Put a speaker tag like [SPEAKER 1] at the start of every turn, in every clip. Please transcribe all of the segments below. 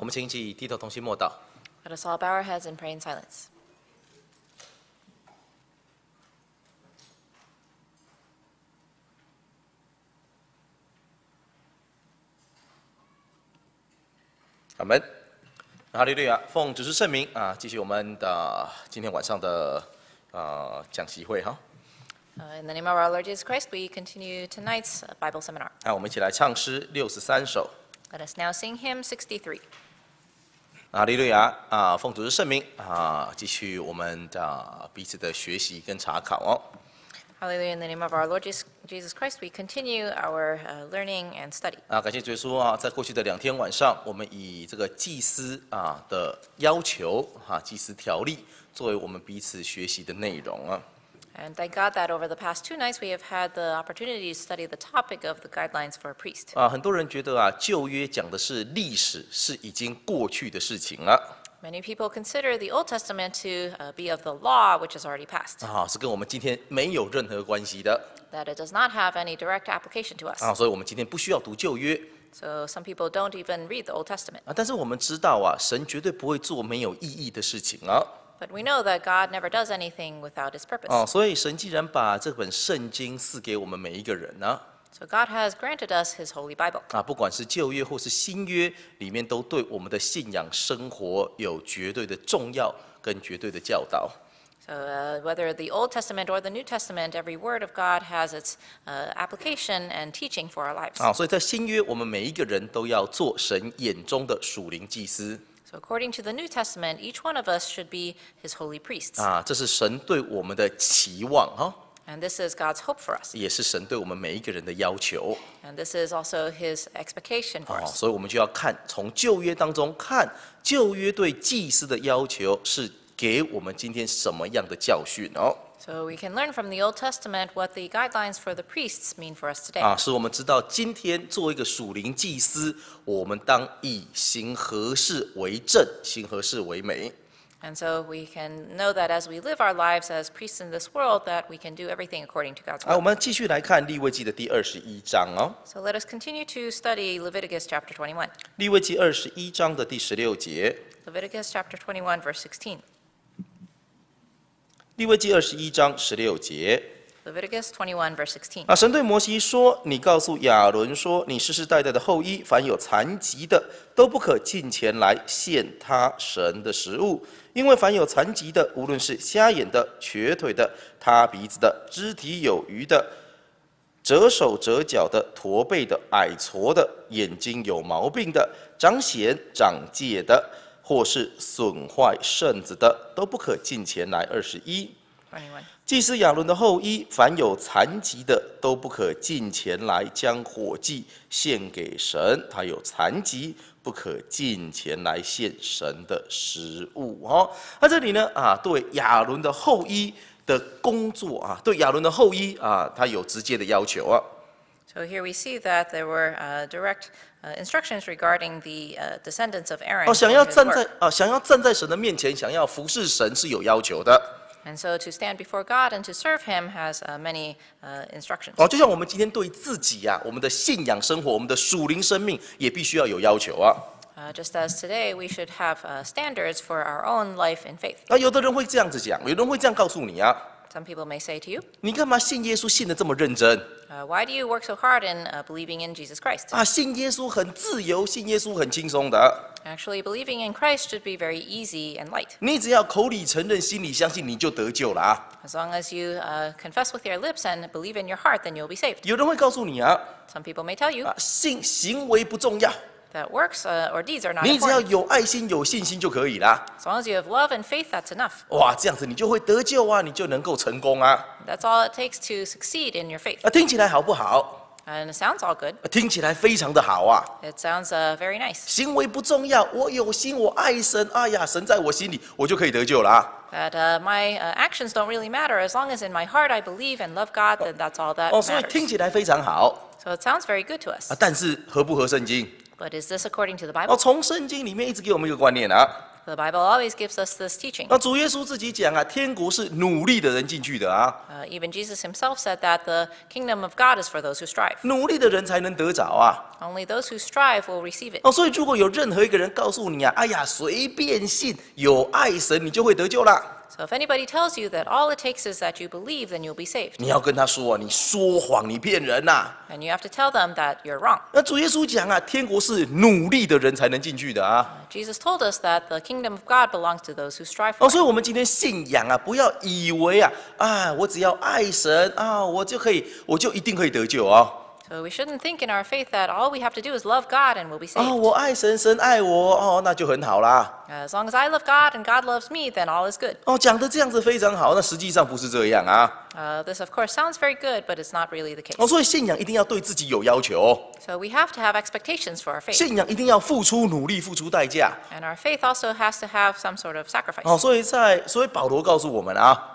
[SPEAKER 1] 我们请一起低头同心默祷。
[SPEAKER 2] Let us all bow our heads and pray in silence.
[SPEAKER 1] 阿门。哈利路亚，奉主是圣名啊，继续我们的今天晚上的呃讲习会哈。
[SPEAKER 2] Uh, In the name of our Lord Jesus Christ, we continue tonight's uh, Bible seminar.
[SPEAKER 1] 那我们一起来唱诗六十三首。
[SPEAKER 2] Let us now sing hymn 63.
[SPEAKER 1] 哈利路亚啊，奉主之圣名啊，继续我们的彼此的学习跟查考哦。
[SPEAKER 2] Hallelujah! In the name of our Lord Jesus Christ, we continue our learning and study.
[SPEAKER 1] 啊，感谢主叔啊！在过去的两天晚上，我们以这个祭司啊的要求哈、祭司条例作为我们彼此学习的内容啊。
[SPEAKER 2] And thank God that over the past two nights, we have had the opportunity to study the topic of the guidelines for a priest.
[SPEAKER 1] 啊，很多人觉得啊，旧约讲的是历史，是已经过去的事情了
[SPEAKER 2] Many people consider the Old Testament to uh, be of the law, which has already passed,
[SPEAKER 1] 啊，是跟我们今天没有任何关系的
[SPEAKER 2] that it does not have any direct application to us.
[SPEAKER 1] 啊，所以我们今天不需要读旧约
[SPEAKER 2] So some people don't even read the Old Testament.
[SPEAKER 1] 啊，但是我们知道啊，神绝对不会做没有意义的事情啊
[SPEAKER 2] But we know that God never does anything without his purpose.
[SPEAKER 1] 啊，所以神既然把这本圣经赐给我们每一个人呢、
[SPEAKER 2] So God has granted us his holy Bible.
[SPEAKER 1] 啊，不管是旧约或是新约，里面都对我们的信仰生活有绝对的重要跟绝对的教导。
[SPEAKER 2] So uh, whether the Old Testament or the New Testament, every word of God has its uh, application and teaching for our lives.
[SPEAKER 1] 啊，所以在新约，我们每一个人都要做神眼中的属灵祭司
[SPEAKER 2] So according to the New Testament, each one of us should be his holy priests.
[SPEAKER 1] 啊，这是神对我们的期望哈、
[SPEAKER 2] And this is God's hope for us.
[SPEAKER 1] 也是神对我们每一个人的要求
[SPEAKER 2] And this is also his expectation for
[SPEAKER 1] 啊
[SPEAKER 2] ，us.
[SPEAKER 1] 所以我们就要看从旧约当中看旧约对祭司的要求是给我们今天什么样的教训哦
[SPEAKER 2] So we can learn from the Old Testament what the guidelines for the priests mean for us today.
[SPEAKER 1] 啊，使我们知道今天做一个属灵祭司，我们当以行何事为正，行何事为美。
[SPEAKER 2] And so we can know that as we live our lives as priests in this world, that we can do everything according to God's will.
[SPEAKER 1] 们继续来看利未记的第二十一章哦。
[SPEAKER 2] So let us continue to study Leviticus chapter 21. Leviticus chapter 21, verse 16.
[SPEAKER 1] 立位记二十一章十六节。
[SPEAKER 2] Leviticus 21, verse 16.
[SPEAKER 1] 啊，神对摩西说：“你告诉亚伦说，你世世代代的后裔，凡有残疾的，都不可进前来献他神的食物，因为凡有残疾的，无论是瞎眼的、瘸腿的、塌鼻子的、肢体有余的、折手折脚的、驼背的、矮矬的、眼睛有毛病的、长癣长疥的，或是损坏圣子的，都不可进前来。”二十一。
[SPEAKER 2] 21.
[SPEAKER 1] 祭司亚伦的后裔，凡有残疾的，都不可进前来将火祭献给神。他有残疾，不可进前来献神的食物。哦，那这里呢，啊，对亚伦的后裔的工作啊，对亚伦的后裔啊，他有直接的要求啊。
[SPEAKER 2] So here we see that there were uh, direct uh, instructions regarding the uh, descendants of Aaron.
[SPEAKER 1] 哦，想要站在啊，想要站在神的面前，想要服侍神是有要求的。
[SPEAKER 2] And so to stand before God and to serve him has uh, many uh, instructions.
[SPEAKER 1] 哦，就像我们今天对自己呀、我们的信仰生活，我们的属灵生命，也必须要有要求啊。
[SPEAKER 2] Uh, just as today, we should have uh, standards for our own life in faith.
[SPEAKER 1] 那有的人会这样子讲，有人会这样告诉你啊，
[SPEAKER 2] Some people may say to you,
[SPEAKER 1] 你干嘛信耶稣信的这么认真
[SPEAKER 2] uh, Why do you work so hard in uh, believing in Jesus Christ?
[SPEAKER 1] 啊？信耶稣很自由，信耶稣很轻松的，
[SPEAKER 2] Actually, believing in Christ should be very easy and light.
[SPEAKER 1] 你只要口里承认，心里相信，你就得救了啊。
[SPEAKER 2] As long as you uh, confess with your lips and believe in your heart, then you'll be saved.
[SPEAKER 1] 有人会告诉你啊，
[SPEAKER 2] Some people may tell you
[SPEAKER 1] 啊，信行为不重要，
[SPEAKER 2] that works uh, or deeds are not
[SPEAKER 1] 你只要
[SPEAKER 2] important.
[SPEAKER 1] 有爱心、有信心就可以啦。
[SPEAKER 2] As long as you have love and faith, that's enough.
[SPEAKER 1] 哇，这样子你就会得救啊，你就能够成功啊。
[SPEAKER 2] That's all it takes to succeed in your faith.
[SPEAKER 1] 啊，听起来好不好？
[SPEAKER 2] And it sounds all good.
[SPEAKER 1] 啊听起来非常的好啊。
[SPEAKER 2] It sounds uh, very nice.
[SPEAKER 1] 行为不重要，我有心，我爱神，哎呀，神在我心里，我就可以得救了啊。
[SPEAKER 2] That uh, my uh, actions don't really matter. As long as in my heart I believe and love God, then that's all that
[SPEAKER 1] 哦，所以听
[SPEAKER 2] matters.
[SPEAKER 1] 起来非常好
[SPEAKER 2] So it sounds very good to us.
[SPEAKER 1] 啊，但是合不合圣经？
[SPEAKER 2] But is this according to the
[SPEAKER 1] 哦
[SPEAKER 2] ，Bible?
[SPEAKER 1] 哦从圣经里面一直给我们一个观念啊
[SPEAKER 2] ，The Bible always gives us this teaching.
[SPEAKER 1] 那主耶稣自己讲啊，天国是努力的人进去的啊
[SPEAKER 2] ，Uh, even Jesus himself said that the kingdom of God is for those who strive.
[SPEAKER 1] 努力的人才能得着啊。
[SPEAKER 2] Only those who strive will receive it.
[SPEAKER 1] 哦，所以如果有任何一个人告诉你啊，哎呀，随便信，有爱神，你就会得救啦。
[SPEAKER 2] So if anybody tells you that all it takes is that you believe, then you'll be saved.
[SPEAKER 1] 你要跟他说啊，你说谎，你骗人呐、
[SPEAKER 2] And you have to tell them that you're wrong.
[SPEAKER 1] 那主耶稣讲啊，天国是努力的人才能进去的啊。
[SPEAKER 2] Jesus told us that the kingdom of God belongs to those who strive
[SPEAKER 1] 哦
[SPEAKER 2] ，for
[SPEAKER 1] 所
[SPEAKER 2] it.
[SPEAKER 1] 以我们今天信仰啊，不要以为啊，啊，我只要爱神啊，我就可以，我就一定可以得救啊。
[SPEAKER 2] So we shouldn't think in our faith that all we have to do is love God and we'll be
[SPEAKER 1] 啊，
[SPEAKER 2] saved.
[SPEAKER 1] 我爱神，神爱我，哦，那就很好啦。
[SPEAKER 2] As long as I love God and God loves me, then all is good.
[SPEAKER 1] 哦，讲的这样子非常好，那实际上不是这样啊。
[SPEAKER 2] Uh, this, of course, sounds very good, but it's not really the case.
[SPEAKER 1] 哦，所以信仰一定要对自己有要求，
[SPEAKER 2] So we have to have expectations for our faith.
[SPEAKER 1] 信仰一定要付出努力，付出代价。
[SPEAKER 2] And our faith also has to have some sort of sacrifice.
[SPEAKER 1] 哦，所以在所以保罗告诉我们啊，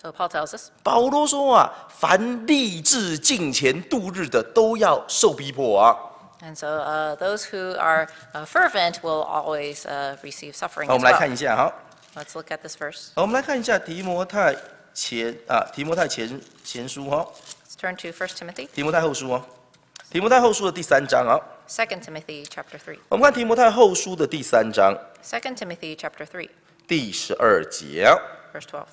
[SPEAKER 2] So Paul tells us
[SPEAKER 1] 保罗说啊，凡立志敬虔度日的，都要受逼迫啊。
[SPEAKER 2] And so uh, those who are uh, fervent will always uh, receive suffering
[SPEAKER 1] 好，我
[SPEAKER 2] as
[SPEAKER 1] 们来看
[SPEAKER 2] well.
[SPEAKER 1] 一下哈。
[SPEAKER 2] Let's look at this verse.
[SPEAKER 1] 好，我们来看一下提摩太前啊，提摩太前前书哈，
[SPEAKER 2] Let's turn to 1 Timothy,
[SPEAKER 1] 提摩太后书哦，提摩太后书的第三章啊。
[SPEAKER 2] 2 Timothy chapter 3.
[SPEAKER 1] 我们看提摩太后书的第三章
[SPEAKER 2] 2 Timothy chapter 3,
[SPEAKER 1] 第十二节啊。
[SPEAKER 2] verse 12.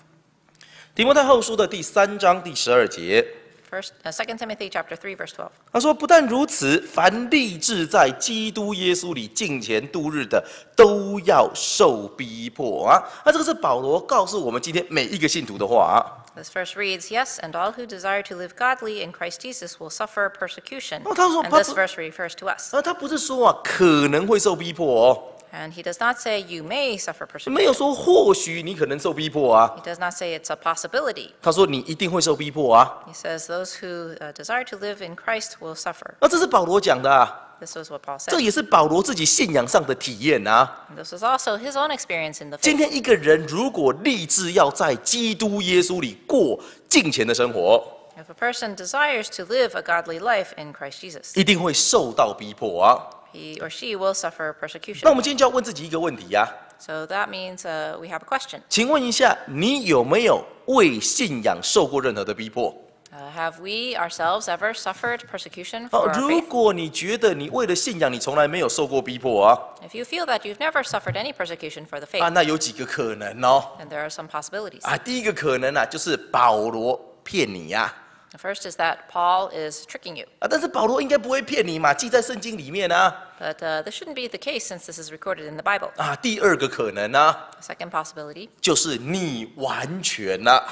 [SPEAKER 1] 提摩太后书的第三章第十二节
[SPEAKER 2] ，First, uh, 2 Timothy chapter three verse twelve
[SPEAKER 1] 他说：“不但如此，凡立志在基督耶稣里敬虔度日的，都要受逼迫啊！”那这个是保罗告诉我们今天每一个信徒的话啊。
[SPEAKER 2] This verse reads, Yes, and all who desire to live godly in Christ Jesus will suffer persecution.
[SPEAKER 1] 哦，他说
[SPEAKER 2] this
[SPEAKER 1] 不-
[SPEAKER 2] verse refers to us.
[SPEAKER 1] 啊，他不是说啊可能会受逼迫哦，
[SPEAKER 2] And he does not say you may suffer
[SPEAKER 1] 没有
[SPEAKER 2] persecution.
[SPEAKER 1] 说或许你可能受逼迫啊。
[SPEAKER 2] He does not say it's a possibility.
[SPEAKER 1] 他说你一定会受逼迫啊。
[SPEAKER 2] He says those who uh, desire to live in Christ will suffer.
[SPEAKER 1] 那这是保罗讲的啊，
[SPEAKER 2] This was what Paul
[SPEAKER 1] 这
[SPEAKER 2] said.
[SPEAKER 1] 也是保罗自己信仰上的体验啊。
[SPEAKER 2] And this was also his own experience in the
[SPEAKER 1] 今
[SPEAKER 2] faith.
[SPEAKER 1] 天一个人如果立志要在基督耶稣里过敬虔的生活，
[SPEAKER 2] If a person desires to live a godly life in Christ Jesus,
[SPEAKER 1] 一定会受到逼迫啊。
[SPEAKER 2] he or she will suffer
[SPEAKER 1] 那我
[SPEAKER 2] persecution.
[SPEAKER 1] 们今天就要问自己一个问题呀、
[SPEAKER 2] So that means uh, we have a question.
[SPEAKER 1] 请问一下，你有没有为信仰受过任何的逼迫？
[SPEAKER 2] Uh, have we ourselves ever suffered persecution
[SPEAKER 1] 好
[SPEAKER 2] for，our
[SPEAKER 1] 如
[SPEAKER 2] faith?
[SPEAKER 1] 果你觉得你为了信仰你从来没有受过逼迫啊，
[SPEAKER 2] If you feel that you've never suffered any persecution for the
[SPEAKER 1] 啊，
[SPEAKER 2] faith,
[SPEAKER 1] 那有几个可能哦。
[SPEAKER 2] then there are some possibilities.
[SPEAKER 1] 啊，第一个可能啊，就是保罗骗你呀、
[SPEAKER 2] The first is that Paul is tricking you.
[SPEAKER 1] 啊，但是保罗应该不会骗你嘛，记在圣经里面啊。
[SPEAKER 2] But uh, this shouldn't be the case since this is recorded in the Bible.
[SPEAKER 1] 啊，第二个可能呢、
[SPEAKER 2] The second possibility,
[SPEAKER 1] 就是你完全了、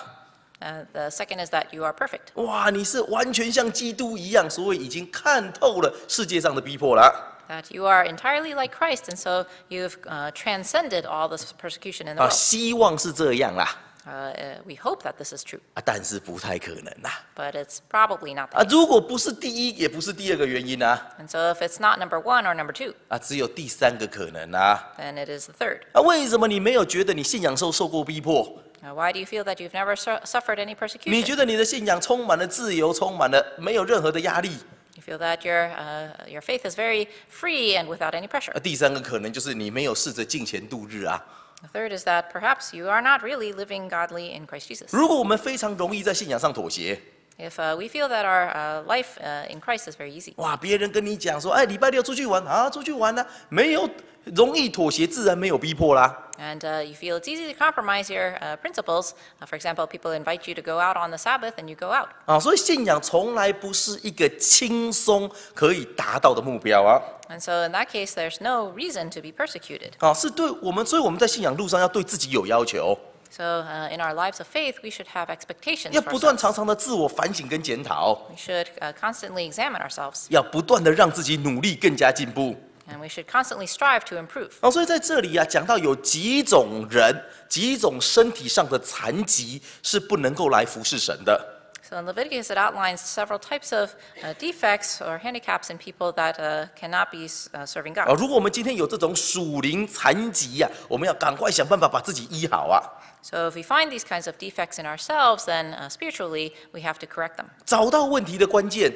[SPEAKER 2] uh, the second is that you are perfect.
[SPEAKER 1] 哇，你是完全像基督一样，所以已经看透了世界上的逼迫了。
[SPEAKER 2] That you are entirely like Christ, and so you've uh, transcended all this persecution in the
[SPEAKER 1] 啊，
[SPEAKER 2] world.
[SPEAKER 1] 希望是这样啦，
[SPEAKER 2] Uh, uh, we hope that this is true,
[SPEAKER 1] 啊，但是不太可能啦。
[SPEAKER 2] but it's probably not
[SPEAKER 1] 啊，
[SPEAKER 2] that.
[SPEAKER 1] 如果不是第一，也不是第二个原因啊，
[SPEAKER 2] And so if it's not number one or number two,
[SPEAKER 1] 啊，只有第三个可能啊。
[SPEAKER 2] then it is the third.
[SPEAKER 1] 啊，为什么你没有觉得你信仰受受过逼迫？
[SPEAKER 2] Now, why do you feel that you've never su- suffered any
[SPEAKER 1] 你
[SPEAKER 2] persecution?
[SPEAKER 1] 觉得你的信仰充满了自由，充满了没有任何的压力？
[SPEAKER 2] You feel that your, uh, your faith is very free and without any pressure.
[SPEAKER 1] 啊，第三个可能就是你没有试着敬虔度日啊。
[SPEAKER 2] The third is that perhaps you are not really living godly in Christ Jesus.
[SPEAKER 1] 如果我们非常容易在信仰上妥协，
[SPEAKER 2] If uh, we feel that our uh, life uh, in Christ is very easy,
[SPEAKER 1] 哇，别人跟你讲说，哎，礼拜六出去玩啊，出去玩啊，没有 容易妥协，自然没有逼迫啦。
[SPEAKER 2] and uh, you feel it's easy to compromise your uh, principles, uh, for example, people invite you to go out on the Sabbath and you go out.
[SPEAKER 1] 啊，所以信仰从来不是一个轻松可以达到的目标啊。
[SPEAKER 2] And so in that case, there's no reason to be persecuted.
[SPEAKER 1] 啊，是对我们，所以我们在信仰路上要对自己有要求
[SPEAKER 2] ，So uh, in our lives of faith, we should have expectations
[SPEAKER 1] 要不断.常常的自我反省跟检讨
[SPEAKER 2] ，We should uh, constantly examine ourselves,
[SPEAKER 1] 要不断的让自己努力更加进步。
[SPEAKER 2] And we should constantly strive to improve.
[SPEAKER 1] 啊，所以在这里啊，讲到有几种人，几种身体上的残疾是不能够来服侍神的。
[SPEAKER 2] So in Leviticus, it outlines several types of uh, defects or handicaps in people that uh, cannot be uh, serving
[SPEAKER 1] 啊
[SPEAKER 2] ，God.
[SPEAKER 1] 如果我们今天有这种属灵残疾呀、我们要赶快想办法把自己医好啊。
[SPEAKER 2] So if we find these kinds of defects in ourselves, then uh, spiritually we have to correct them.
[SPEAKER 1] 找到问题的关键，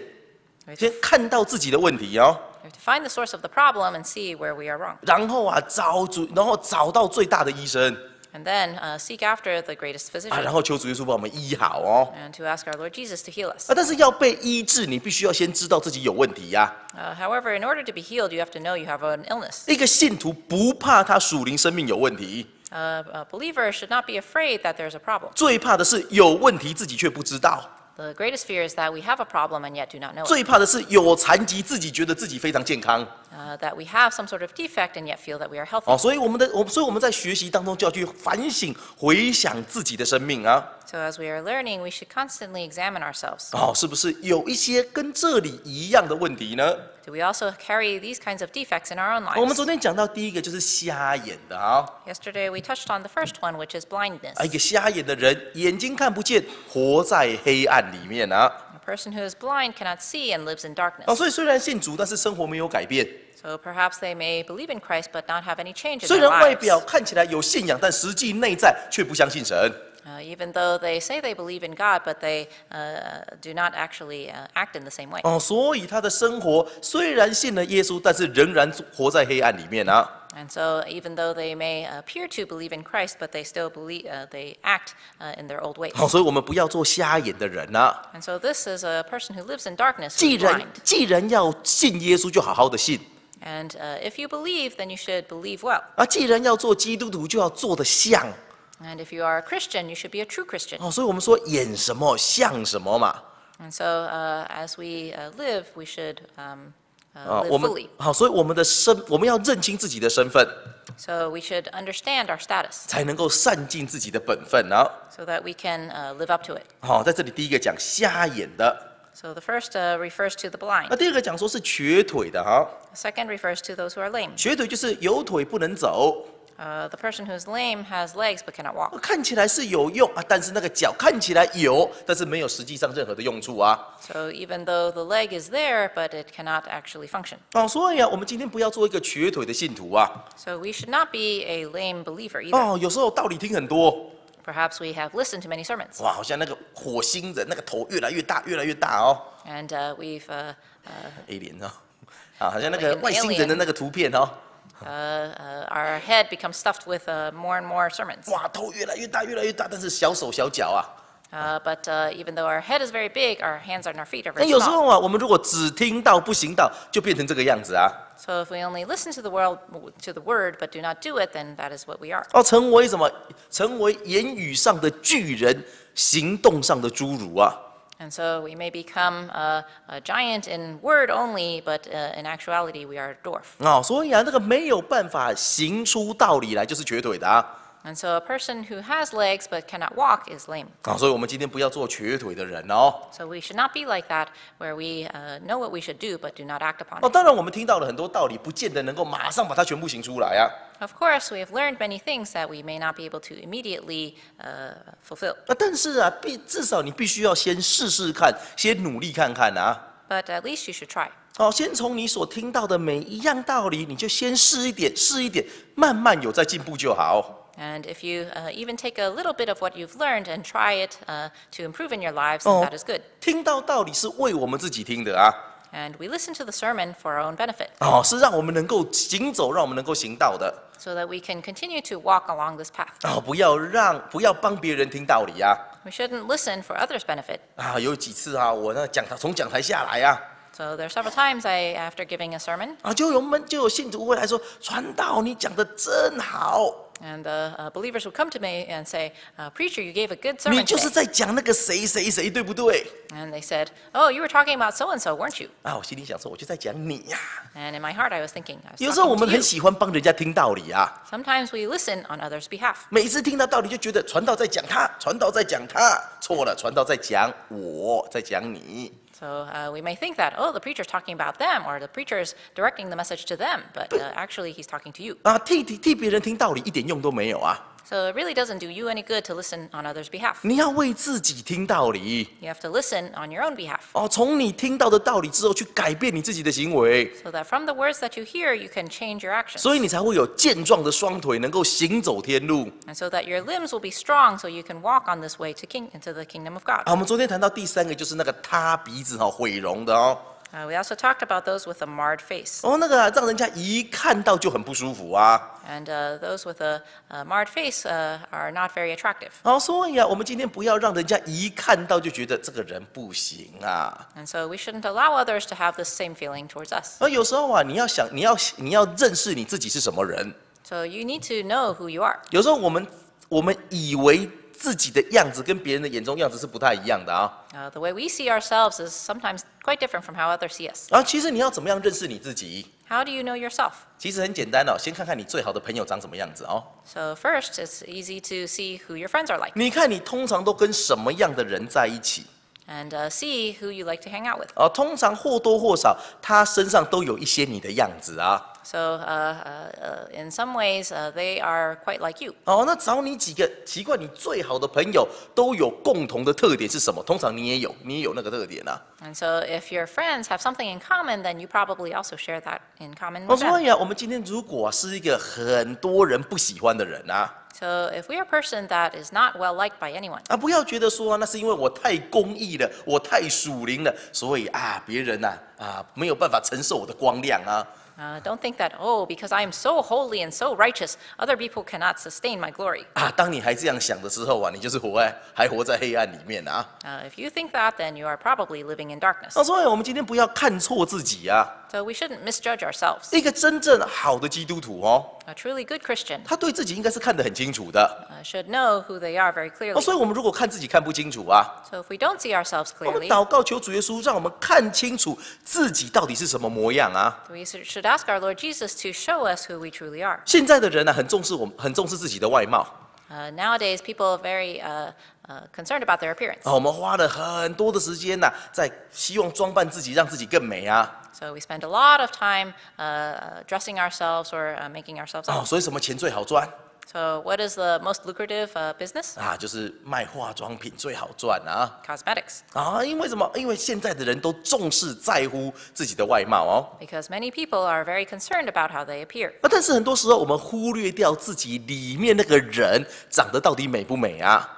[SPEAKER 1] 先看到自己的问题哦。
[SPEAKER 2] We have to find the source of the problem and see where we are wrong.
[SPEAKER 1] 然后啊找主，然后找到最大的医生
[SPEAKER 2] And then uh, seek after the greatest
[SPEAKER 1] 啊
[SPEAKER 2] ，physician
[SPEAKER 1] 然后求主耶稣把我们医好哦。
[SPEAKER 2] and to ask our Lord Jesus to heal us.
[SPEAKER 1] 啊，但是要被医治，你必须要先知道自己有问题呀、
[SPEAKER 2] Uh, however, in order to be healed, you have to know you have an illness.
[SPEAKER 1] 一个信徒不怕他属灵生命有问题
[SPEAKER 2] ，Uh, a believer should not be afraid that there's a problem.
[SPEAKER 1] 最怕的是有问题自己却不知道，
[SPEAKER 2] The greatest fear is that we have a problem and yet do not know it.
[SPEAKER 1] 最怕的是有残疾自己觉得自己非常健康。
[SPEAKER 2] Uh, that we have some sort of defect and yet feel that we are healthy.
[SPEAKER 1] 哦，所以我们的我所以我们在学习当中就要去反省、回想自己的生命啊。
[SPEAKER 2] So as we are learning, we should constantly examine ourselves.
[SPEAKER 1] 哦，是不是有一些跟这里一样的问题呢？
[SPEAKER 2] Do we also carry these kinds of defects in our own
[SPEAKER 1] 我们
[SPEAKER 2] lives?
[SPEAKER 1] 昨天讲到第一个就是瞎眼的啊，
[SPEAKER 2] Yesterday, we touched on the first one, which is blindness.
[SPEAKER 1] 啊，一个瞎眼的人眼睛看不见，活在黑暗里面啊。
[SPEAKER 2] Person who is blind cannot see and lives in
[SPEAKER 1] 哦
[SPEAKER 2] ，darkness.
[SPEAKER 1] 所以虽然信主，但是生活没有改变。
[SPEAKER 2] So perhaps they may believe in Christ but not have any change in
[SPEAKER 1] 虽
[SPEAKER 2] their lives.
[SPEAKER 1] 虽然外表看起来有信仰，但实际内在却不相信神。
[SPEAKER 2] Uh, even though they say they believe in God, but they uh, do not actually uh, act in the same way.
[SPEAKER 1] 哦，所以他的生活虽然信了耶稣，但是仍然活在黑暗里面啊。
[SPEAKER 2] And so, even though they may appear to believe in Christ, but they still believe uh, they act uh, in their old ways.
[SPEAKER 1] 好、所以我们不要做瞎眼的人啊。
[SPEAKER 2] And so, this is a person who lives in darkness,
[SPEAKER 1] 既
[SPEAKER 2] who's
[SPEAKER 1] 然
[SPEAKER 2] blind.
[SPEAKER 1] 既然要信耶稣，就好好的信
[SPEAKER 2] And uh, if you believe, then you should believe well.
[SPEAKER 1] 啊。既然要做基督徒，就要做的像
[SPEAKER 2] And if you are a Christian, you should be a true Christian.
[SPEAKER 1] 哦。所以我们说演什么像什么嘛
[SPEAKER 2] And so, uh, as we uh, live, we should um,
[SPEAKER 1] 啊
[SPEAKER 2] uh,。
[SPEAKER 1] 我
[SPEAKER 2] live
[SPEAKER 1] 们
[SPEAKER 2] fully.
[SPEAKER 1] 好，所以我们的身，我们要认清自己的身份，
[SPEAKER 2] So, we should understand our status
[SPEAKER 1] 才能够善尽自己的本分啊。
[SPEAKER 2] so that we can uh, live up to it.
[SPEAKER 1] 好，在这里第一个讲瞎眼的，
[SPEAKER 2] So, the first uh, refers to the blind,
[SPEAKER 1] 那第二个讲说是瘸腿的哈。
[SPEAKER 2] the second refers to those who are lame.
[SPEAKER 1] 瘸腿就是有腿不能走，
[SPEAKER 2] Uh, the person who's lame has legs but cannot walk.
[SPEAKER 1] 看起来是有用啊，但是那个脚看起来有，但是没有实际上任何的用处啊。
[SPEAKER 2] So, even though the leg is there, but it cannot actually function.
[SPEAKER 1] 哦，所以啊，我们今天不要做一个瘸腿的信徒啊。
[SPEAKER 2] So, we should not be a lame believer either.
[SPEAKER 1] 哦，有时候道理听很多，
[SPEAKER 2] Perhaps we have listened to many sermons,
[SPEAKER 1] 哇，好像那个火星人那个头越来越大，越来越大哦。
[SPEAKER 2] and uh, we've uh,
[SPEAKER 1] A 脸哦，啊，好像那个
[SPEAKER 2] Like an
[SPEAKER 1] 外星人的那个图片哦，
[SPEAKER 2] uh, uh, our head becomes stuffed with uh, more and more sermons.
[SPEAKER 1] 哇，头越来越大，越来越大，但是小手小脚啊。
[SPEAKER 2] Uh, but uh, even though our head is very big, our hands and our feet are
[SPEAKER 1] 那
[SPEAKER 2] very
[SPEAKER 1] 有时
[SPEAKER 2] small.
[SPEAKER 1] 候啊，我们如果只听到不行道，就变成这个样子啊。
[SPEAKER 2] So if we only listen to the world, to the word, but do not do it, then that is what we are.
[SPEAKER 1] 哦，成为什么？成为言语上的巨人，行动上的侏儒啊！
[SPEAKER 2] And so we may become uh, a giant in word only, but uh, in actuality we are a dwarf.
[SPEAKER 1] 哦，所以啊，那个没有办法行出道理来，就是瘸腿的啊！
[SPEAKER 2] And so a person who has legs but cannot walk is lame.
[SPEAKER 1] 啊、所以我们今天不要做瘸腿的人哦。
[SPEAKER 2] So we should not be like that, where we uh, know what we should do but do not act upon
[SPEAKER 1] 哦
[SPEAKER 2] ，it.
[SPEAKER 1] 当然我们听到了很多道理，不见得能够马上把它全部行出来啊。
[SPEAKER 2] Of course, we have learned many things that we may not be able to immediately uh, fulfill.
[SPEAKER 1] 啊，但是啊，必至少你必须要先试试看，先努力看看啊。
[SPEAKER 2] But at least you should try.
[SPEAKER 1] 哦，先从你所听到的每一样道理，你就先试一点，试一点，慢慢有在进步就好。
[SPEAKER 2] And if you uh, even take a little bit of what you've learned and try it uh, to improve in your lives, then
[SPEAKER 1] Oh.
[SPEAKER 2] that is good.
[SPEAKER 1] 听到道理是为我们自己听的啊。
[SPEAKER 2] And we listen to the sermon for our own benefit,
[SPEAKER 1] 哦，是让我们能够行走，让我们能够行道的。
[SPEAKER 2] so that we can continue to walk along this path.
[SPEAKER 1] 哦，不要让不要帮别人听道理啊！
[SPEAKER 2] We shouldn't listen for others' benefit.
[SPEAKER 1] 啊，有几次啊，我那讲台从讲台下来啊，
[SPEAKER 2] So there are several times I, after giving a sermon,
[SPEAKER 1] 啊，就有们就有信徒会来说，传道你讲的真好，
[SPEAKER 2] and the uh, believers would come to me and say, uh, "Preacher, you gave a good
[SPEAKER 1] 你
[SPEAKER 2] sermon
[SPEAKER 1] 就是
[SPEAKER 2] today."
[SPEAKER 1] 在讲那个谁谁谁，对不对？
[SPEAKER 2] And they said, "Oh, you were talking about so and so, weren't you?"
[SPEAKER 1] 啊，我心里想说，我就在讲你呀、
[SPEAKER 2] And in my heart, I was thinking, I was
[SPEAKER 1] 有时候我
[SPEAKER 2] talking
[SPEAKER 1] 们
[SPEAKER 2] to
[SPEAKER 1] 很
[SPEAKER 2] you.
[SPEAKER 1] 喜欢帮人家听道理啊，
[SPEAKER 2] Sometimes we listen on others' behalf.
[SPEAKER 1] 每一次听到道理就觉得传道在讲他，传道在讲他，错了，传道在讲我，在讲你。
[SPEAKER 2] So uh, we may think that, oh, the preacher's talking about them, or the preacher's directing the message to them, but uh, actually he's talking to you.
[SPEAKER 1] 啊，替替替别人听道理一点用都没有啊！
[SPEAKER 2] So it really doesn't do you any good to listen on others' behalf.
[SPEAKER 1] 你要为自己听道理
[SPEAKER 2] You have to listen on your own behalf,
[SPEAKER 1] 哦，从你听到的道理之后去改变你自己的行为，
[SPEAKER 2] so that from the words that you hear, you can change your actions.
[SPEAKER 1] 所以你才会有健壮的双腿，能够行走天路。
[SPEAKER 2] And so that your limbs will be strong, so you can walk on this way to king, into the kingdom of God.
[SPEAKER 1] 啊，我们昨天谈到第三个就是那个塌鼻子哈毁容的哦。
[SPEAKER 2] Uh, we also talked about those with a marred face.
[SPEAKER 1] 哦，那个、啊、让人家一看到就很不舒服啊。
[SPEAKER 2] And uh, those with a, a marred face uh, are not very attractive.
[SPEAKER 1] 好，所以啊，我们今天不要让人家一看到就觉得这个人不行啊。
[SPEAKER 2] And so we shouldn't allow others to have the same feeling towards us.
[SPEAKER 1] 而有时候啊，你要想，你要你要认识你自己是什么人。
[SPEAKER 2] So you need to know who you are.
[SPEAKER 1] 有时候我们我们以为 自己的样子跟别人的眼中样子是不太一样的啊。
[SPEAKER 2] Uh, the way we see ourselves is sometimes quite different from how others see us.
[SPEAKER 1] 啊其实你要怎么样认识你自己
[SPEAKER 2] ？How do you know yourself?
[SPEAKER 1] 其实很简单哦，先看看你最好的朋友长什么样子哦。
[SPEAKER 2] So first, it's easy to see who your friends are like
[SPEAKER 1] 你看你通常都跟什么样的人在一起
[SPEAKER 2] ？and uh, see who you like to hang out with.
[SPEAKER 1] 哦，通常或多或少他身上都有一些你的样子啊。
[SPEAKER 2] So uh, uh, uh, in some ways, uh, they are quite like you.
[SPEAKER 1] 哦，那找你几个奇怪，你最好的朋友都有共同的特点是什么？通常你也有，你也有那个特点啊。
[SPEAKER 2] And so if your friends have something in common, then you probably also share that in common
[SPEAKER 1] 哦
[SPEAKER 2] ，with
[SPEAKER 1] 所以啊，我们今天如果是一个很多人不喜欢的人啊
[SPEAKER 2] ，So if we are a person that is not well liked by anyone,
[SPEAKER 1] 啊，不要觉得说、啊、那是因为我太公益了，我太属灵了，所以啊，别人呐啊没有办法承受我的光亮啊。
[SPEAKER 2] uh, don't think that, oh, because I am so holy and so righteous, other people cannot sustain my glory.
[SPEAKER 1] 啊，当你还这样想的时候啊，你就是活在还活在黑暗里面啊。
[SPEAKER 2] Uh, if you think that, then you are probably living in darkness.
[SPEAKER 1] 啊，所以我们今天不要看错自己啊。
[SPEAKER 2] So we shouldn't misjudge ourselves.
[SPEAKER 1] 一个真正好的基督徒哦，
[SPEAKER 2] A truly good Christian
[SPEAKER 1] 他对自己应该是看得很清楚的。
[SPEAKER 2] uh, should know who they are very
[SPEAKER 1] 哦
[SPEAKER 2] ，clearly.
[SPEAKER 1] 所以我们如果看自己看不清楚啊
[SPEAKER 2] ，So if we don't see ourselves
[SPEAKER 1] 我们
[SPEAKER 2] clearly, 我们
[SPEAKER 1] 祷告求主耶稣，让我们看清楚自己到底是什么模样啊。
[SPEAKER 2] we should should ask our Lord Jesus to show us who we truly are.
[SPEAKER 1] 现在的人呢、很重视我们，很重视自己的外貌
[SPEAKER 2] Uh, nowadays, people are very uh, uh, concerned about their appearance.
[SPEAKER 1] 啊，我们花了很多的时间呐、在希望装扮自己，让自己更美啊。
[SPEAKER 2] So we spend a lot of time uh, dressing ourselves or uh, making ourselves
[SPEAKER 1] 哦，所以什么钱最好赚
[SPEAKER 2] So what is the most lucrative uh, business?
[SPEAKER 1] 啊？就是卖化妆品最好赚啊
[SPEAKER 2] ！Cosmetics.
[SPEAKER 1] 啊，因为什么？因为现在的人都重视在乎自己的外貌哦。
[SPEAKER 2] Because many people are very concerned about how they appear.
[SPEAKER 1] 啊，但是很多时候我们忽略掉自己里面那个人长得到底美不美啊？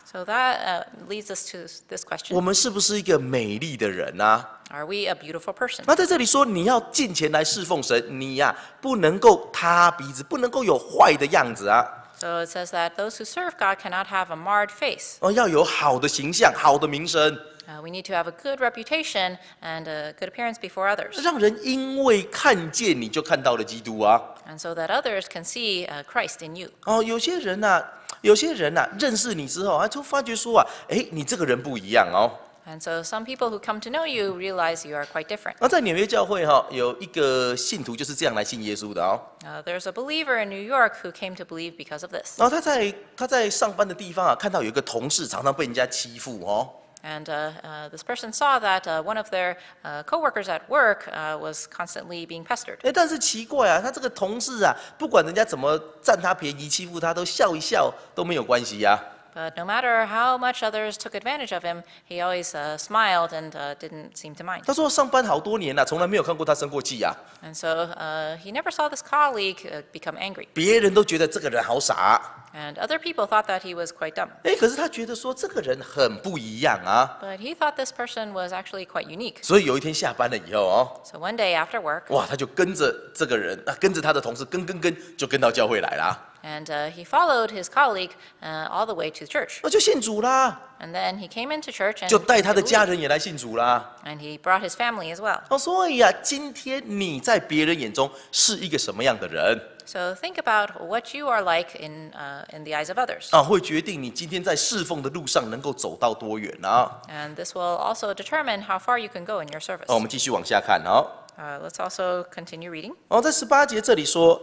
[SPEAKER 2] So that uh, leads us to this question 我
[SPEAKER 1] 们是不是一个美丽的人啊
[SPEAKER 2] ？Are we a beautiful person?
[SPEAKER 1] 那在这里说，你要进前来侍奉神，你呀、不能够塌鼻子，不能够有坏的样子啊
[SPEAKER 2] ，So it says that those who serve God cannot have a marred face.
[SPEAKER 1] 哦，要有好的形象、好的名声
[SPEAKER 2] ，Uh, we need to have a good reputation and a good appearance before others,
[SPEAKER 1] 让人因为看见你就看到了基督啊。
[SPEAKER 2] And so that others can see uh, Christ in you.
[SPEAKER 1] 哦，有些人呐、有些人呐、认识你之后啊，就发觉说啊，哎，你这个人不一样哦。
[SPEAKER 2] And so some people who come to know you realize you are quite different.
[SPEAKER 1] 那在纽约教会哈、有一个信徒就是这样来信耶稣的哦。
[SPEAKER 2] Uh, there's a believer in New York who came to believe because of this.
[SPEAKER 1] 然后他在他在上班的地方啊，看到有一个同事常常被人家欺负哦。
[SPEAKER 2] And uh, uh, this person saw that uh, one of their uh, coworkers at work uh, was constantly being pestered.
[SPEAKER 1] 哎，但是奇怪啊，他这个同事啊，不管人家怎么占他便宜、欺负他，都笑一笑都没有关系呀、
[SPEAKER 2] But no matter how much others took advantage of him, he always uh, smiled and uh, didn't seem to mind.
[SPEAKER 1] 他说上班好多年了、从来没有看过他生过气呀、
[SPEAKER 2] And so uh, he never saw this colleague uh, become angry.
[SPEAKER 1] 别人都觉得这个人好傻，
[SPEAKER 2] And other people thought that he was quite dumb.
[SPEAKER 1] 哎，可是他觉得说这个人很不一样啊。
[SPEAKER 2] But he thought this person was actually quite unique.
[SPEAKER 1] 所以有一天下班了以后哦，
[SPEAKER 2] So one day after work,
[SPEAKER 1] 哇，他就跟着这个人啊，跟着他的同事跟跟跟，就跟到教会来啦，
[SPEAKER 2] and uh, he followed his colleague uh, all the way to church.
[SPEAKER 1] 那就信主啦，
[SPEAKER 2] And then he came into church and,
[SPEAKER 1] 就带他的
[SPEAKER 2] he
[SPEAKER 1] 家
[SPEAKER 2] believed.
[SPEAKER 1] 人也来信主啦。
[SPEAKER 2] and he brought his family as well.
[SPEAKER 1] 哦，所以啊，今天你在别人眼中是一个什么样的人
[SPEAKER 2] So think about what you are like in, uh, in the eyes of others.
[SPEAKER 1] 啊，会决定你今天在侍奉的路上能够走到多远啊。
[SPEAKER 2] And this will also determine how far you can go in your service.
[SPEAKER 1] 哦，我们继续往下看哦。
[SPEAKER 2] Uh, let's also continue reading.
[SPEAKER 1] 哦，在十八节这里说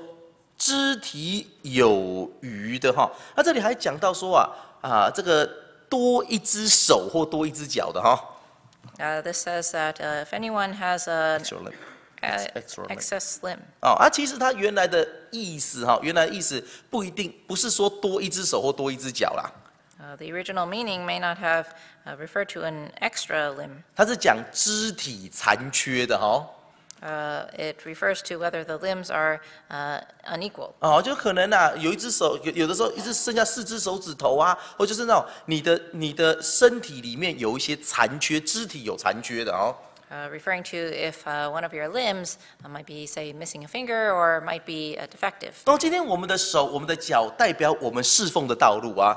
[SPEAKER 1] 肢体有余的哈，那这里还讲到说啊啊，这个多一只手或多一只脚的哈。
[SPEAKER 2] Uh, this says that uh, if anyone has a, uh,
[SPEAKER 1] extra
[SPEAKER 2] excess limb.
[SPEAKER 1] 哦啊，其实它原来的意思哈，原来意思不一定不是说多一只手或多一只脚啦
[SPEAKER 2] ，Uh, the original meaning may not have uh, referred to an extra limb.
[SPEAKER 1] 它是讲肢体残缺的哈。
[SPEAKER 2] Uh, it refers to whether the limbs are uh, unequal.
[SPEAKER 1] 哦，就可能啊，有一只手，有有的时候一只剩下四只手指头啊，或就是那种你的你的身体里面有一些残缺，肢体有残缺的哦。
[SPEAKER 2] Uh, referring to if uh, one of your limbs uh, might be, say, missing a finger or might be uh, defective.
[SPEAKER 1] 然后今天我们的手、我们的脚代表我们侍奉的道路啊。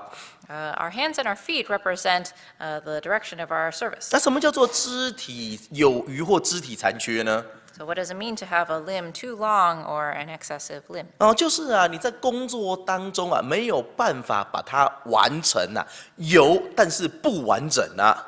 [SPEAKER 2] Uh, our hands and our feet represent uh, the direction of our service.
[SPEAKER 1] 那什么叫做肢体有余或肢体残缺呢？
[SPEAKER 2] So, what does it mean to have a limb too long or an excessive limb?
[SPEAKER 1] 哦，就是啊，你在工作当中啊，没有办法把它完成啊，有但是不完整啊。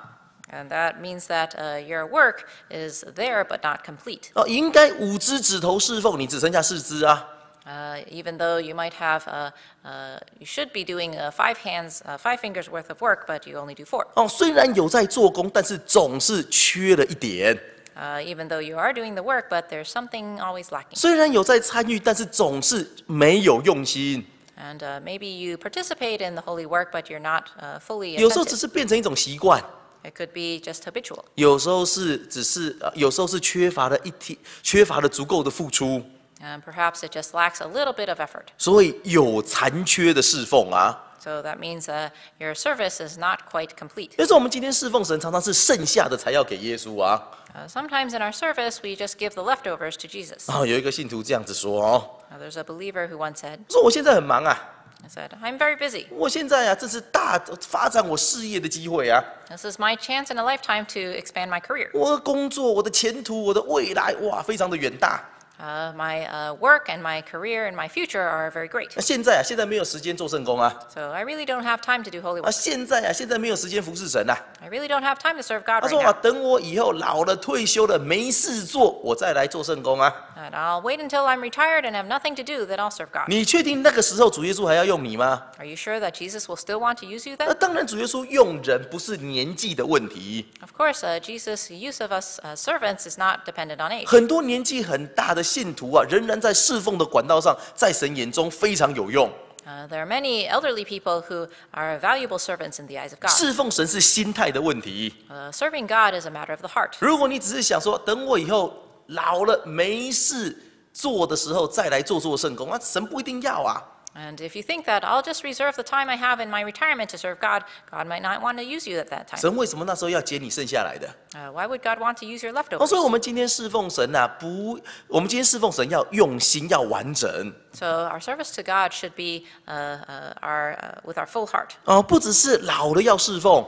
[SPEAKER 2] And that means that uh, your work is there but not complete.
[SPEAKER 1] 哦，应该五只指头侍奉，你只剩下四只啊。
[SPEAKER 2] Uh, even though you might have, uh, uh, you should be doing uh, five hands, uh, five fingers worth of work, but you only do four.
[SPEAKER 1] 哦，虽然有在做工，但是总是缺了一点。
[SPEAKER 2] Uh, even though you are doing the work, but there's something always lacking.
[SPEAKER 1] 虽然有在参与，但是总是没有用心。
[SPEAKER 2] And uh, maybe you participate in the holy work, but you're not uh, fully
[SPEAKER 1] 有时候只
[SPEAKER 2] attentive.
[SPEAKER 1] 是变成一种习惯，
[SPEAKER 2] It could be just habitual.
[SPEAKER 1] 有时候是只是呃，有时候是缺乏了一体，缺乏了足够的付出，
[SPEAKER 2] And perhaps it just lacks a little bit of effort.
[SPEAKER 1] 所以有残缺的侍奉啊。
[SPEAKER 2] So that means uh, your service is not quite complete.
[SPEAKER 1] 所以说，我们今天侍奉神，常常是剩下的才要给耶稣啊。
[SPEAKER 2] Uh, sometimes in our service, we just give the leftovers to Jesus.
[SPEAKER 1] 啊，有一个信徒这样子说哦，
[SPEAKER 2] Now, there's a believer who once said,
[SPEAKER 1] 说我现在很忙啊，
[SPEAKER 2] I said, I'm very busy.
[SPEAKER 1] 我现在啊，这是大发展我事业的机会啊，
[SPEAKER 2] This is my chance in a lifetime to expand my career.
[SPEAKER 1] 我的工作、我的前途、我的未来，哇，非常的远大。
[SPEAKER 2] Uh, my uh, work and my career and my future are very great.
[SPEAKER 1] 那现在啊，现在没有时间做圣工啊，
[SPEAKER 2] So I really don't have time to do holy
[SPEAKER 1] 啊，
[SPEAKER 2] work.
[SPEAKER 1] 现在啊，现在没有时间服侍神啊。
[SPEAKER 2] I really don't have time to serve God
[SPEAKER 1] 他
[SPEAKER 2] right
[SPEAKER 1] 说啊，
[SPEAKER 2] now.
[SPEAKER 1] 等我以后老了、退休了、没事做，我再来做圣工啊。
[SPEAKER 2] And I'll wait until I'm retired and have nothing to do, then I'll serve God.
[SPEAKER 1] 你确定那个时候主耶稣还要用你吗？
[SPEAKER 2] Are you sure that Jesus will still want to use you
[SPEAKER 1] 那
[SPEAKER 2] then?
[SPEAKER 1] 当然，主耶稣用人不是年纪的问题。
[SPEAKER 2] Of course, uh, Jesus' use of us uh, servants is not dependent on age.
[SPEAKER 1] 很多年纪很大的 信徒啊，仍然在侍奉的管道上，在神眼中非常有用。
[SPEAKER 2] Uh, there are many elderly people who are valuable servants in the eyes of God.
[SPEAKER 1] 侍奉神是心态的问题。
[SPEAKER 2] Uh, serving God is a matter of the heart.
[SPEAKER 1] 如果你只是想说，等我以后老了没事做的时候再来做做圣工，那神不一定要啊。
[SPEAKER 2] And if you think that I'll just reserve the time I have in my retirement to serve God, God might not want to use you at that time.
[SPEAKER 1] 神为什么那时候要接你剩下来的？
[SPEAKER 2] Uh, why would God want to use your
[SPEAKER 1] 哦，
[SPEAKER 2] leftovers?
[SPEAKER 1] 所以我们今天侍奉神呐、不，我们今天侍奉神要用心，要完整
[SPEAKER 2] So our service to God should be uh, uh, our, uh, with our full heart.
[SPEAKER 1] 哦，不只是老了要侍奉，